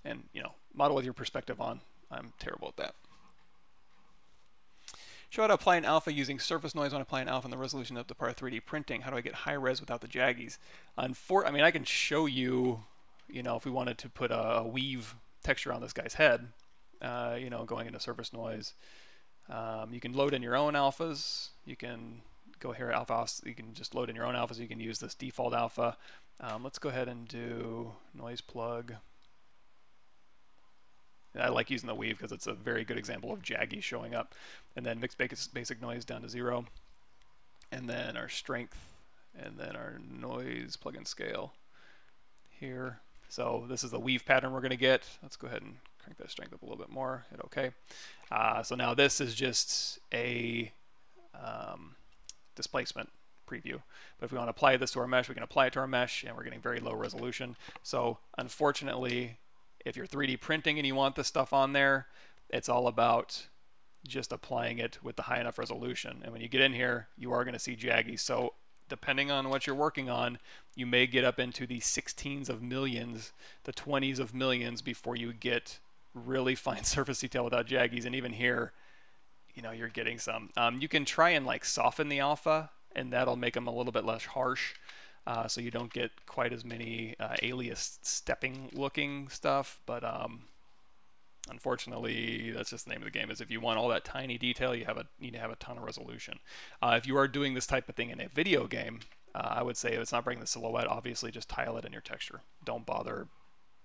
and you know model with your perspective on I'm terrible at that. Show how to apply an alpha using surface noise when applying alpha in the resolution up to par 3D printing. How do I get high res without the jaggies? For, I mean, I can show you, you know, if we wanted to put a, a weave texture on this guy's head, uh, you know, going into surface noise. Um, you can load in your own alphas. You can go here at alpha. You can just load in your own alphas. You can use this default alpha. Um, let's go ahead and do noise plug. I like using the weave because it's a very good example of jaggy showing up. And then mix basic noise down to zero. And then our strength, and then our noise plug-in scale here. So this is the weave pattern we're going to get. Let's go ahead and crank that strength up a little bit more. Hit OK. Uh, so now this is just a um, displacement preview. But if we want to apply this to our mesh, we can apply it to our mesh, and we're getting very low resolution. So unfortunately, if you're 3D printing and you want this stuff on there, it's all about just applying it with the high enough resolution. And when you get in here, you are going to see jaggy. So depending on what you're working on, you may get up into the 16s of millions, the 20s of millions before you get really fine surface detail without jaggies. And even here, you know, you're getting some. Um, you can try and like soften the alpha and that'll make them a little bit less harsh. Uh, so you don't get quite as many uh, alias stepping looking stuff. But um, unfortunately, that's just the name of the game. Is if you want all that tiny detail, you have a need to have a ton of resolution. Uh, if you are doing this type of thing in a video game, uh, I would say if it's not breaking the silhouette, obviously just tile it in your texture. Don't bother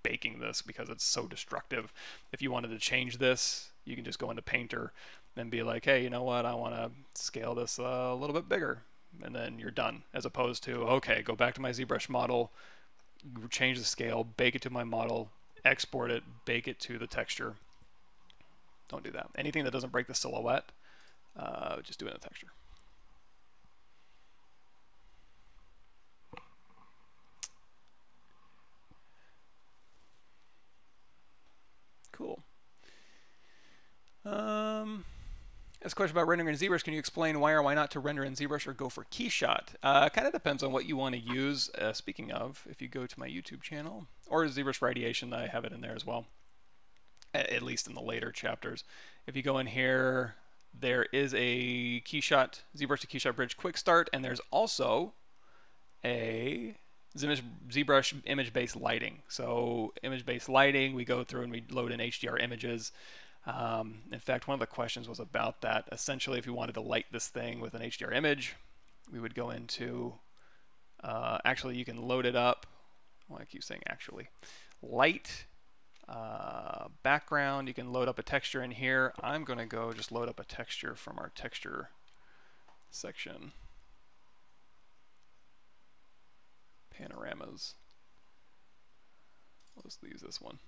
baking this because it's so destructive. If you wanted to change this, you can just go into Painter and be like, hey, you know what? I want to scale this a little bit bigger and then you're done. As opposed to, okay, go back to my ZBrush model, change the scale, bake it to my model, export it, bake it to the texture. Don't do that. Anything that doesn't break the silhouette, uh, just do it in the texture. Cool. Um, this question about rendering in ZBrush. Can you explain why or why not to render in ZBrush or go for KeyShot? Uh, kind of depends on what you want to use. Uh, speaking of, if you go to my YouTube channel or ZBrush for Ideation, I have it in there as well, at least in the later chapters. If you go in here, there is a KeyShot, ZBrush to KeyShot Bridge quick start, and there's also a ZBrush image-based lighting. So image-based lighting, we go through and we load in HDR images. Um, in fact, one of the questions was about that. Essentially, if you wanted to light this thing with an HDR image, we would go into, uh, actually you can load it up, well I keep saying actually, light, uh, background, you can load up a texture in here. I'm going to go just load up a texture from our texture section. Panoramas. Let's use this one.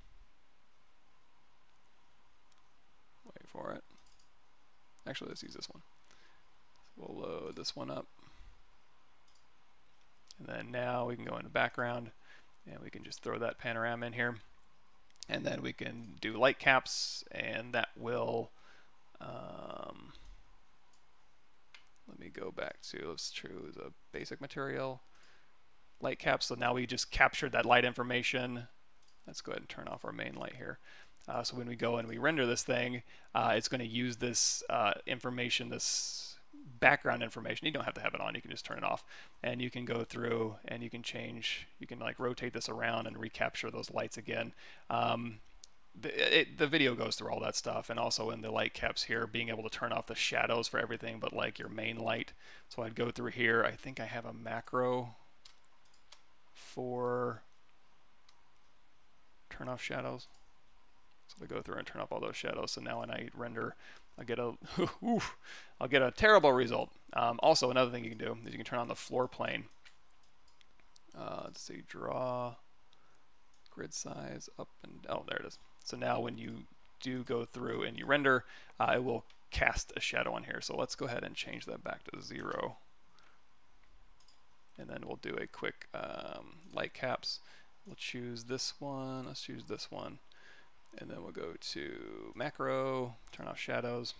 Wait for it. Actually, let's use this one. we'll load this one up. And then now we can go into background and we can just throw that panorama in here. And then we can do light caps and that will, um, let me go back to, let's choose a basic material, light caps. So now we just captured that light information. Let's go ahead and turn off our main light here. Uh, so when we go and we render this thing, uh, it's going to use this uh, information, this background information. You don't have to have it on. You can just turn it off. And you can go through and you can change, you can like rotate this around and recapture those lights again. Um, the, it, the video goes through all that stuff and also in the light caps here being able to turn off the shadows for everything but like your main light so I'd go through here I think I have a macro for turn off shadows I go through and turn off all those shadows. So now when I render, I get a, oof, I'll get a terrible result. Um, also, another thing you can do is you can turn on the floor plane. Uh, let's see, draw grid size up and, oh, there it is. So now when you do go through and you render, uh, it will cast a shadow on here. So let's go ahead and change that back to zero. And then we'll do a quick um, light caps. We'll choose this one. Let's choose this one. And then we'll go to macro, turn off shadows.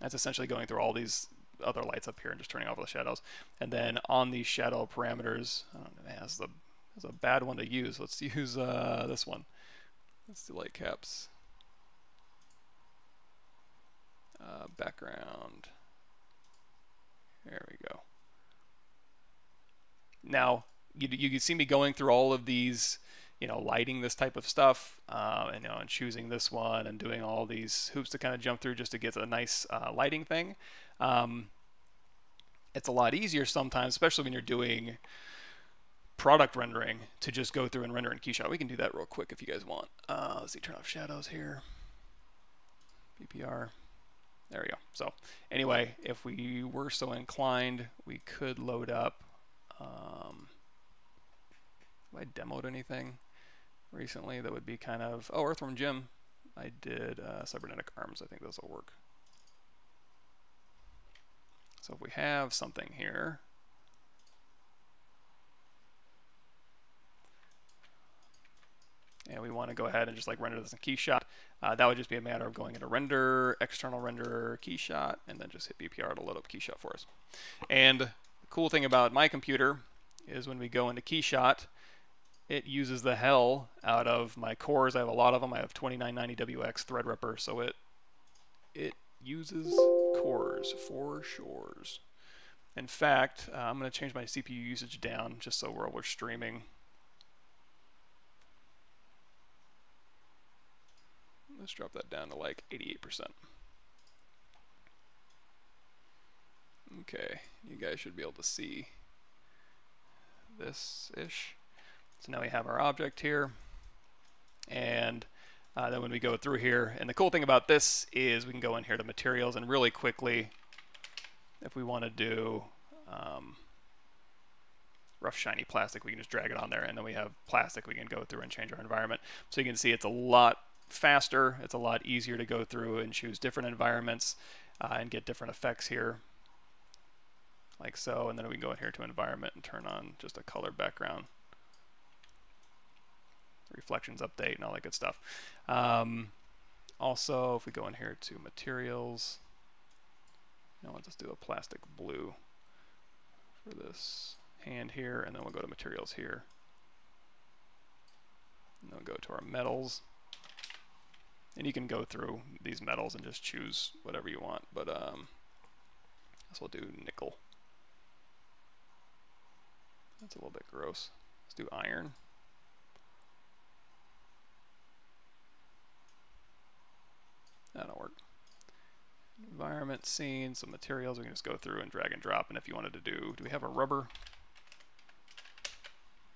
That's essentially going through all these other lights up here and just turning off the shadows. And then on these shadow parameters, I don't know, that's, the, that's a bad one to use. Let's use uh, this one. Let's do light caps. Uh, background. There we go. Now, you, you can see me going through all of these you know, lighting this type of stuff, uh, and, you know, and choosing this one and doing all these hoops to kind of jump through just to get a nice uh, lighting thing. Um, it's a lot easier sometimes, especially when you're doing product rendering, to just go through and render in KeyShot. We can do that real quick if you guys want. Uh, let's see, turn off shadows here. BPR. There we go. So anyway, if we were so inclined, we could load up. Um, have I demoed anything? recently that would be kind of, oh, Earthworm Jim. I did uh, Cybernetic Arms. I think those will work. So if we have something here, and we want to go ahead and just like render this in Keyshot, uh, that would just be a matter of going into render, external Render, Keyshot, and then just hit BPR to load up Keyshot for us. And the cool thing about my computer is when we go into Keyshot, it uses the hell out of my cores. I have a lot of them. I have 2990WX Threadripper, so it it uses cores for shores. In fact, uh, I'm going to change my CPU usage down just so we're, we're streaming. Let's drop that down to like 88%. Okay, you guys should be able to see this-ish. So now we have our object here. And uh, then when we go through here, and the cool thing about this is we can go in here to materials and really quickly, if we want to do um, rough shiny plastic, we can just drag it on there and then we have plastic we can go through and change our environment. So you can see it's a lot faster, it's a lot easier to go through and choose different environments uh, and get different effects here like so, and then we can go in here to environment and turn on just a color background reflections update and all that good stuff. Um, also, if we go in here to materials, now let's just do a plastic blue for this hand here, and then we'll go to materials here. And then we'll go to our metals. And you can go through these metals and just choose whatever you want, but um, this will do nickel. That's a little bit gross. Let's do iron. That'll work. Environment, scene, some materials we can just go through and drag and drop. And if you wanted to do, do we have a rubber?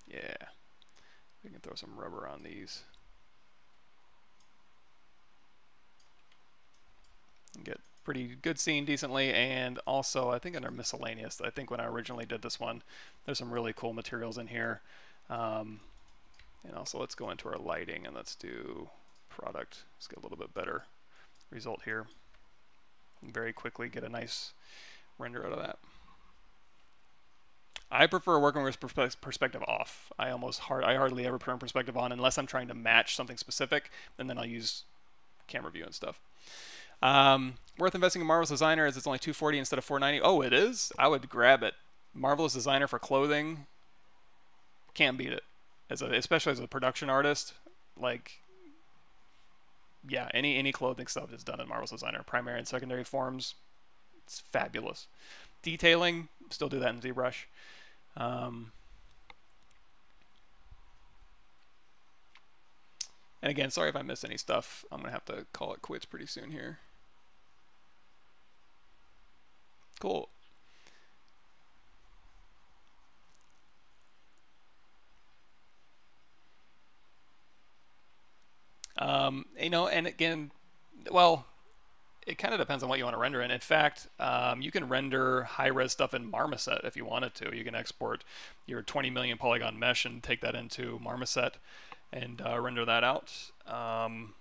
Yeah. We can throw some rubber on these. And get pretty good scene decently and also I think under miscellaneous I think when I originally did this one there's some really cool materials in here um, and also let's go into our lighting and let's do product let's get a little bit better result here. Very quickly get a nice render out of that. I prefer working with perspective off. I almost hard, I hardly ever turn perspective on unless I'm trying to match something specific, and then I'll use camera view and stuff. Um, worth investing in Marvelous Designer as it's only 240 instead of 490. Oh, it is. I would grab it. Marvelous Designer for clothing. Can't beat it. As a, especially as a production artist, like yeah, any any clothing stuff is done in Marvelous Designer, primary and secondary forms. It's fabulous. Detailing, still do that in ZBrush. Um, and again, sorry if I missed any stuff. I'm gonna have to call it quits pretty soon here. Cool. Um, you know, and again, well, it kind of depends on what you want to render in. In fact, um, you can render high-res stuff in Marmoset if you wanted to. You can export your 20 million polygon mesh and take that into Marmoset and uh, render that out. Um,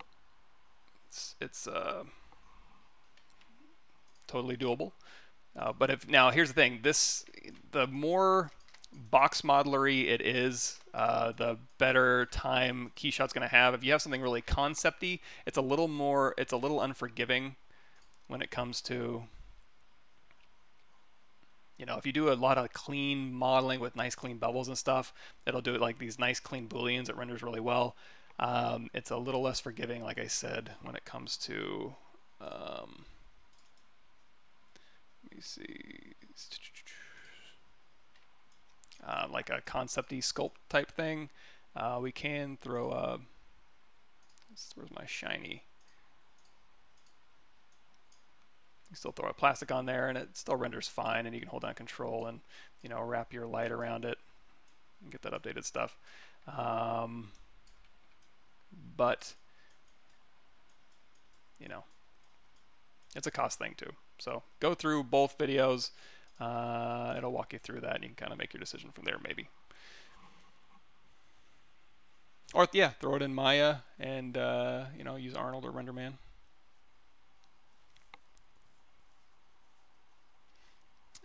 it's it's uh, totally doable. Uh, but if now here's the thing: this the more box modellery it is, uh, the better time Keyshot's going to have. If you have something really concepty, it's a little more, it's a little unforgiving when it comes to, you know, if you do a lot of clean modeling with nice clean bubbles and stuff, it'll do it like these nice clean booleans. It renders really well. Um, it's a little less forgiving, like I said, when it comes to, um, let me see uh, like a concepty sculpt type thing, uh, we can throw a, where's my shiny? You still throw a plastic on there and it still renders fine and you can hold down control and, you know, wrap your light around it and get that updated stuff. Um, but, you know, it's a cost thing too. So go through both videos. Uh, it'll walk you through that and you can kind of make your decision from there maybe. Or yeah, throw it in Maya and uh, you know use Arnold or RenderMan.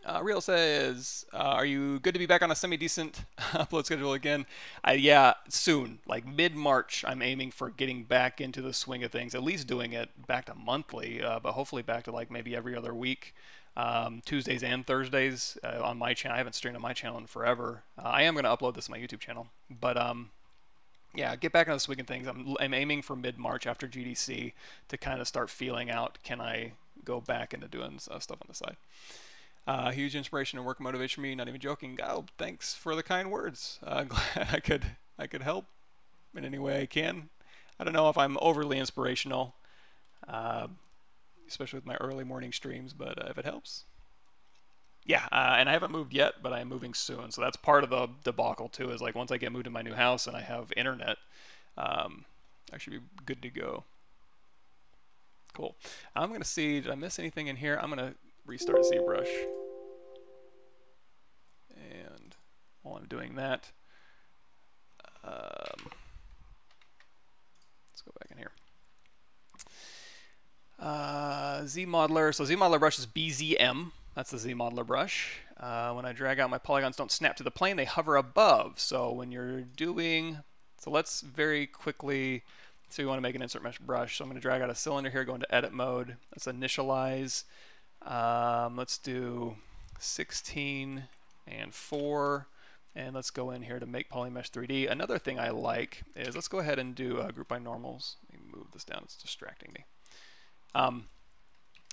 Uh, Real says, uh, "Are you good to be back on a semi-decent upload schedule again?" Uh, yeah, soon, like mid-March. I'm aiming for getting back into the swing of things. At least doing it back to monthly, uh, but hopefully back to like maybe every other week, um, Tuesdays and Thursdays uh, on my channel. I haven't streamed on my channel in forever. Uh, I am going to upload this on my YouTube channel, but um, yeah, get back on swing of things. I'm, I'm aiming for mid-March after GDC to kind of start feeling out. Can I go back into doing stuff on the side? Uh, huge inspiration and work motivation for me. Not even joking. Oh, thanks for the kind words. Uh, glad I could I could help in any way I can. I don't know if I'm overly inspirational, uh, especially with my early morning streams, but uh, if it helps. Yeah, uh, and I haven't moved yet, but I am moving soon. So that's part of the debacle too. Is like once I get moved to my new house and I have internet, um, I should be good to go. Cool. I'm gonna see. Did I miss anything in here? I'm gonna restart ZBrush. And while I'm doing that, um, let's go back in here. Uh, ZModeler, so ZModeler brush is BZM. That's the ZModeler brush. Uh, when I drag out my polygons don't snap to the plane, they hover above. So when you're doing, so let's very quickly, so we want to make an insert mesh brush. So I'm going to drag out a cylinder here, go into edit mode. Let's initialize. Um, let's do 16 and 4. And let's go in here to make Polymesh 3D. Another thing I like is let's go ahead and do uh, group by normals. Let me move this down, it's distracting me. Um,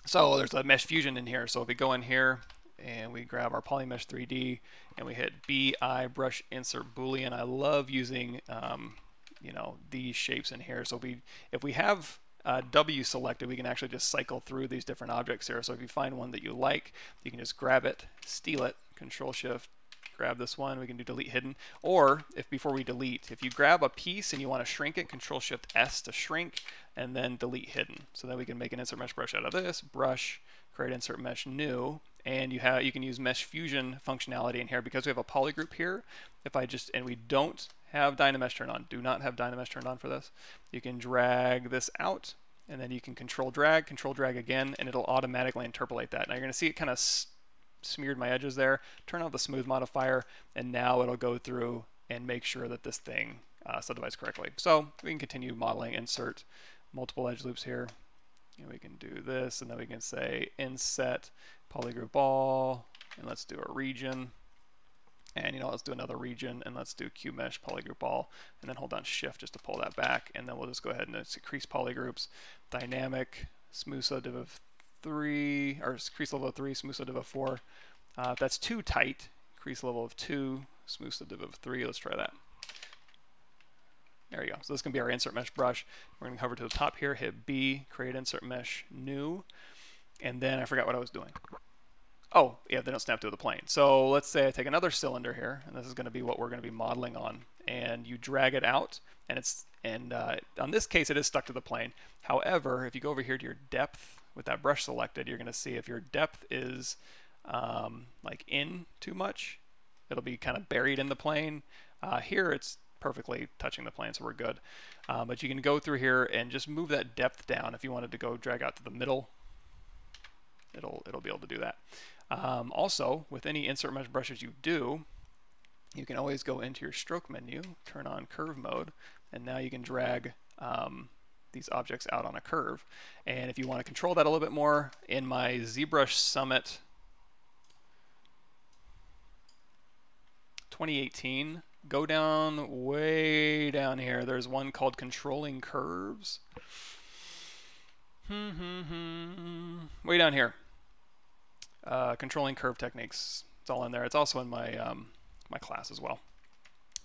so there's a mesh fusion in here. So if we go in here and we grab our Polymesh 3D and we hit BI brush insert boolean, I love using um, you know these shapes in here. So if we if we have uh, W selected, we can actually just cycle through these different objects here. So if you find one that you like, you can just grab it, steal it, Control Shift, grab this one. We can do delete hidden. Or if before we delete, if you grab a piece and you want to shrink it, Control Shift S to shrink, and then delete hidden. So then we can make an insert mesh brush out of this. Brush, create insert mesh new, and you have you can use mesh fusion functionality in here because we have a polygroup here. If I just and we don't have Dynamesh turned on. Do not have Dynamesh turned on for this. You can drag this out, and then you can control drag, control drag again, and it'll automatically interpolate that. Now you're going to see it kind of smeared my edges there, turn off the smooth modifier, and now it'll go through and make sure that this thing uh, subdivides correctly. So we can continue modeling, insert multiple edge loops here. And we can do this, and then we can say inset polygroup all, and let's do a region. And you know, let's do another region, and let's do QMesh polygroup all, and then hold down shift just to pull that back, and then we'll just go ahead and increase polygroups, dynamic, smooth subdiv 3, or crease level of 3, smooth level of 4. Uh, if that's too tight, crease level of 2, smooth level of 3. Let's try that. There you go. So this can be our insert mesh brush. We're going to hover to the top here, hit B, create insert mesh, new. And then I forgot what I was doing. Oh, yeah, they don't snap to the plane. So let's say I take another cylinder here, and this is going to be what we're going to be modeling on. And you drag it out, and it's and uh, on this case, it is stuck to the plane. However, if you go over here to your depth with that brush selected, you're going to see if your depth is um, like in too much, it'll be kind of buried in the plane. Uh, here it's perfectly touching the plane, so we're good. Uh, but you can go through here and just move that depth down if you wanted to go drag out to the middle. It'll it'll be able to do that. Um, also, with any insert mesh brushes you do, you can always go into your stroke menu, turn on curve mode, and now you can drag um, these objects out on a curve. And if you want to control that a little bit more, in my ZBrush Summit 2018, go down way down here. There's one called Controlling Curves. way down here uh, controlling curve techniques. It's all in there. It's also in my um, my class as well.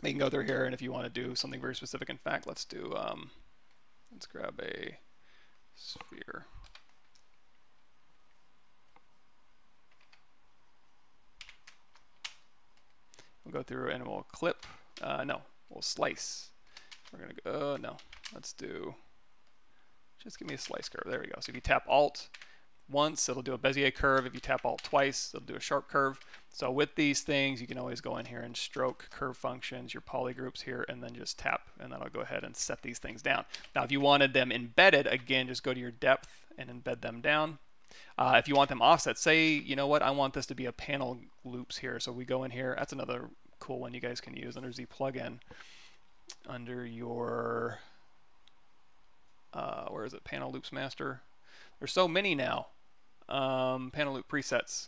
You can go through here, and if you want to do something very specific, in fact, let's do um, let's grab a sphere. We'll go through and we'll clip. Uh, no, we'll slice. We're gonna go. Uh, no, let's do. Just give me a slice curve. There we go. So if you tap Alt, once, it'll do a Bezier curve. If you tap Alt twice, it'll do a sharp curve. So with these things, you can always go in here and stroke curve functions, your polygroups here, and then just tap, and then I'll go ahead and set these things down. Now, if you wanted them embedded, again, just go to your depth and embed them down. Uh, if you want them offset, say, you know what, I want this to be a panel loops here. So we go in here. That's another cool one you guys can use under Z plugin. Under your, uh, where is it, panel loops master. There's so many now. Um, panel loop presets.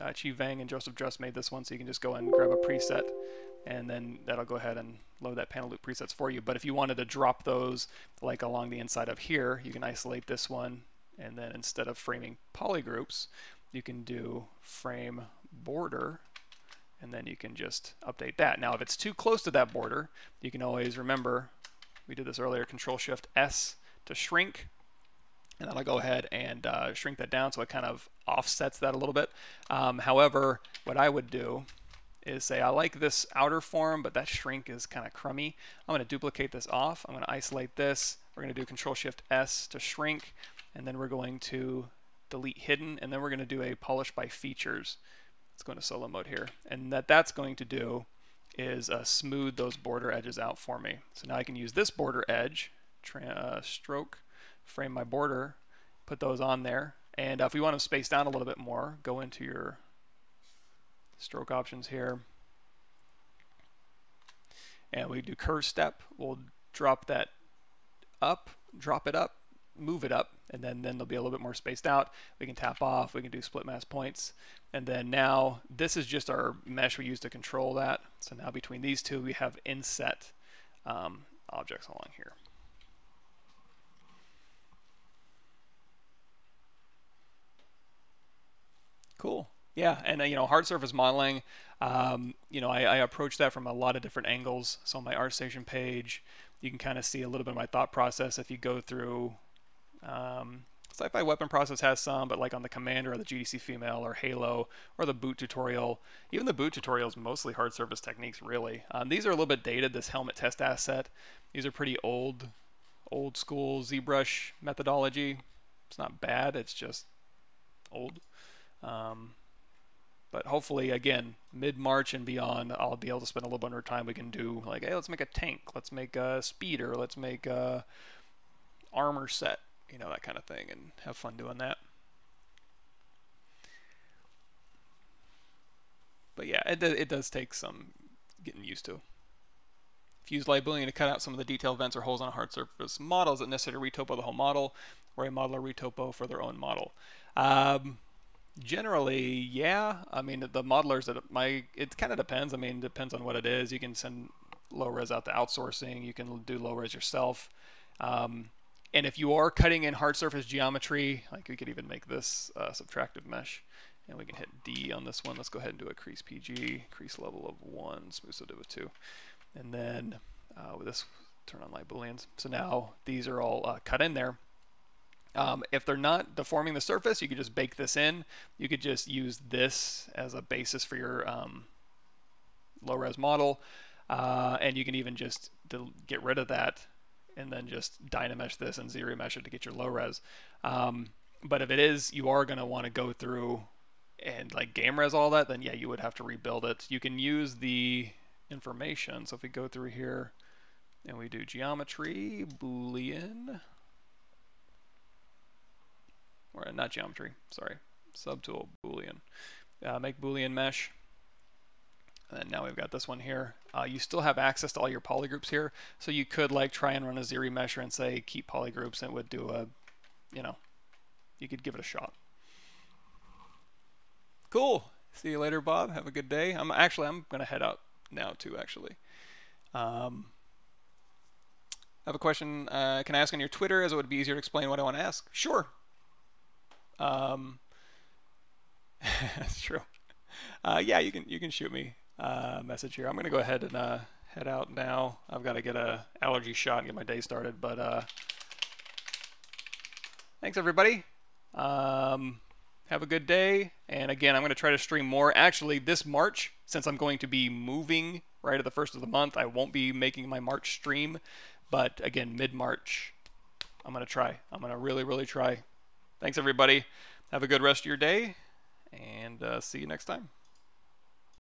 Uh, Chi Vang and Joseph Drust made this one, so you can just go and grab a preset, and then that'll go ahead and load that panel loop presets for you. But if you wanted to drop those like along the inside of here, you can isolate this one, and then instead of framing polygroups, you can do frame border, and then you can just update that. Now, if it's too close to that border, you can always remember, we did this earlier, Control Shift S to shrink, and then I'll go ahead and uh, shrink that down so it kind of offsets that a little bit. Um, however, what I would do is say I like this outer form, but that shrink is kind of crummy. I'm going to duplicate this off. I'm going to isolate this. We're going to do Control Shift S to shrink, and then we're going to delete hidden, and then we're going to do a polish by features. Let's go into solo mode here. And that that's going to do is uh, smooth those border edges out for me. So now I can use this border edge, uh, stroke, frame my border, put those on there. And uh, if we want them spaced out a little bit more, go into your stroke options here. And we do curve step. We'll drop that up, drop it up, move it up, and then, then they'll be a little bit more spaced out. We can tap off, we can do Split Masked Points. And then now this is just our mesh we use to control that. So now between these two, we have inset um, objects along here. Cool. Yeah, and uh, you know, hard surface modeling, um, you know, I, I, approach that from a lot of different angles. So on my ArtStation page, you can kind of see a little bit of my thought process if you go through. Um, Sci-Fi Weapon Process has some, but like on the Commander or the GDC Female or Halo or the boot tutorial, even the boot tutorial is mostly hard surface techniques, really. Um, these are a little bit dated, this helmet test asset. These are pretty old, old school ZBrush methodology. It's not bad, it's just old. Um, but hopefully, again, mid-March and beyond, I'll be able to spend a little bit more time. We can do like, hey, let's make a tank, let's make a speeder, let's make a armor set, you know, that kind of thing, and have fun doing that. But yeah, it, it does take some getting used to. If you use live boolean to cut out some of the detail vents or holes on a hard surface model, is it necessary to retopo the whole model, or a modeler retopo for their own model? Um, Generally, yeah. I mean, the modelers that my it kind of depends. I mean, depends on what it is. You can send low res out to outsourcing. You can do low res yourself. Um, and if you are cutting in hard surface geometry, like we could even make this uh, subtractive mesh, and we can hit D on this one. Let's go ahead and do a crease PG, crease level of one, smooth so do with two, and then uh, with this turn on live booleans. So now these are all uh, cut in there. Um, if they're not deforming the surface, you could just bake this in. You could just use this as a basis for your um, low-res model. Uh, and you can even just get rid of that and then just dynamesh this and ZRemesh it to get your low res. Um, but if it is, you are going to want to go through and like game res all that, then yeah, you would have to rebuild it. You can use the information. So if we go through here and we do geometry, boolean, or not geometry, sorry, subtool boolean. Uh, make boolean mesh. And now we've got this one here. Uh, you still have access to all your polygroups here, so you could like try and run a ZRemesher and say keep polygroups and it would do a, you know, you could give it a shot. Cool. See you later, Bob. Have a good day. I'm actually I'm gonna head out now too. Actually, um, I have a question. Uh, can I ask on your Twitter, as it would be easier to explain what I want to ask? Sure. Um, that's true. Uh, yeah, you can you can shoot me a message here. I'm gonna go ahead and uh, head out now. I've got to get a allergy shot and get my day started. But uh, thanks everybody. Um, have a good day. And again, I'm going to try to stream more. Actually, this March, since I'm going to be moving right at the first of the month, I won't be making my March stream. But again, mid-March, I'm going to try. I'm going to really, really try. Thanks, everybody. Have a good rest of your day, and uh, see you next time.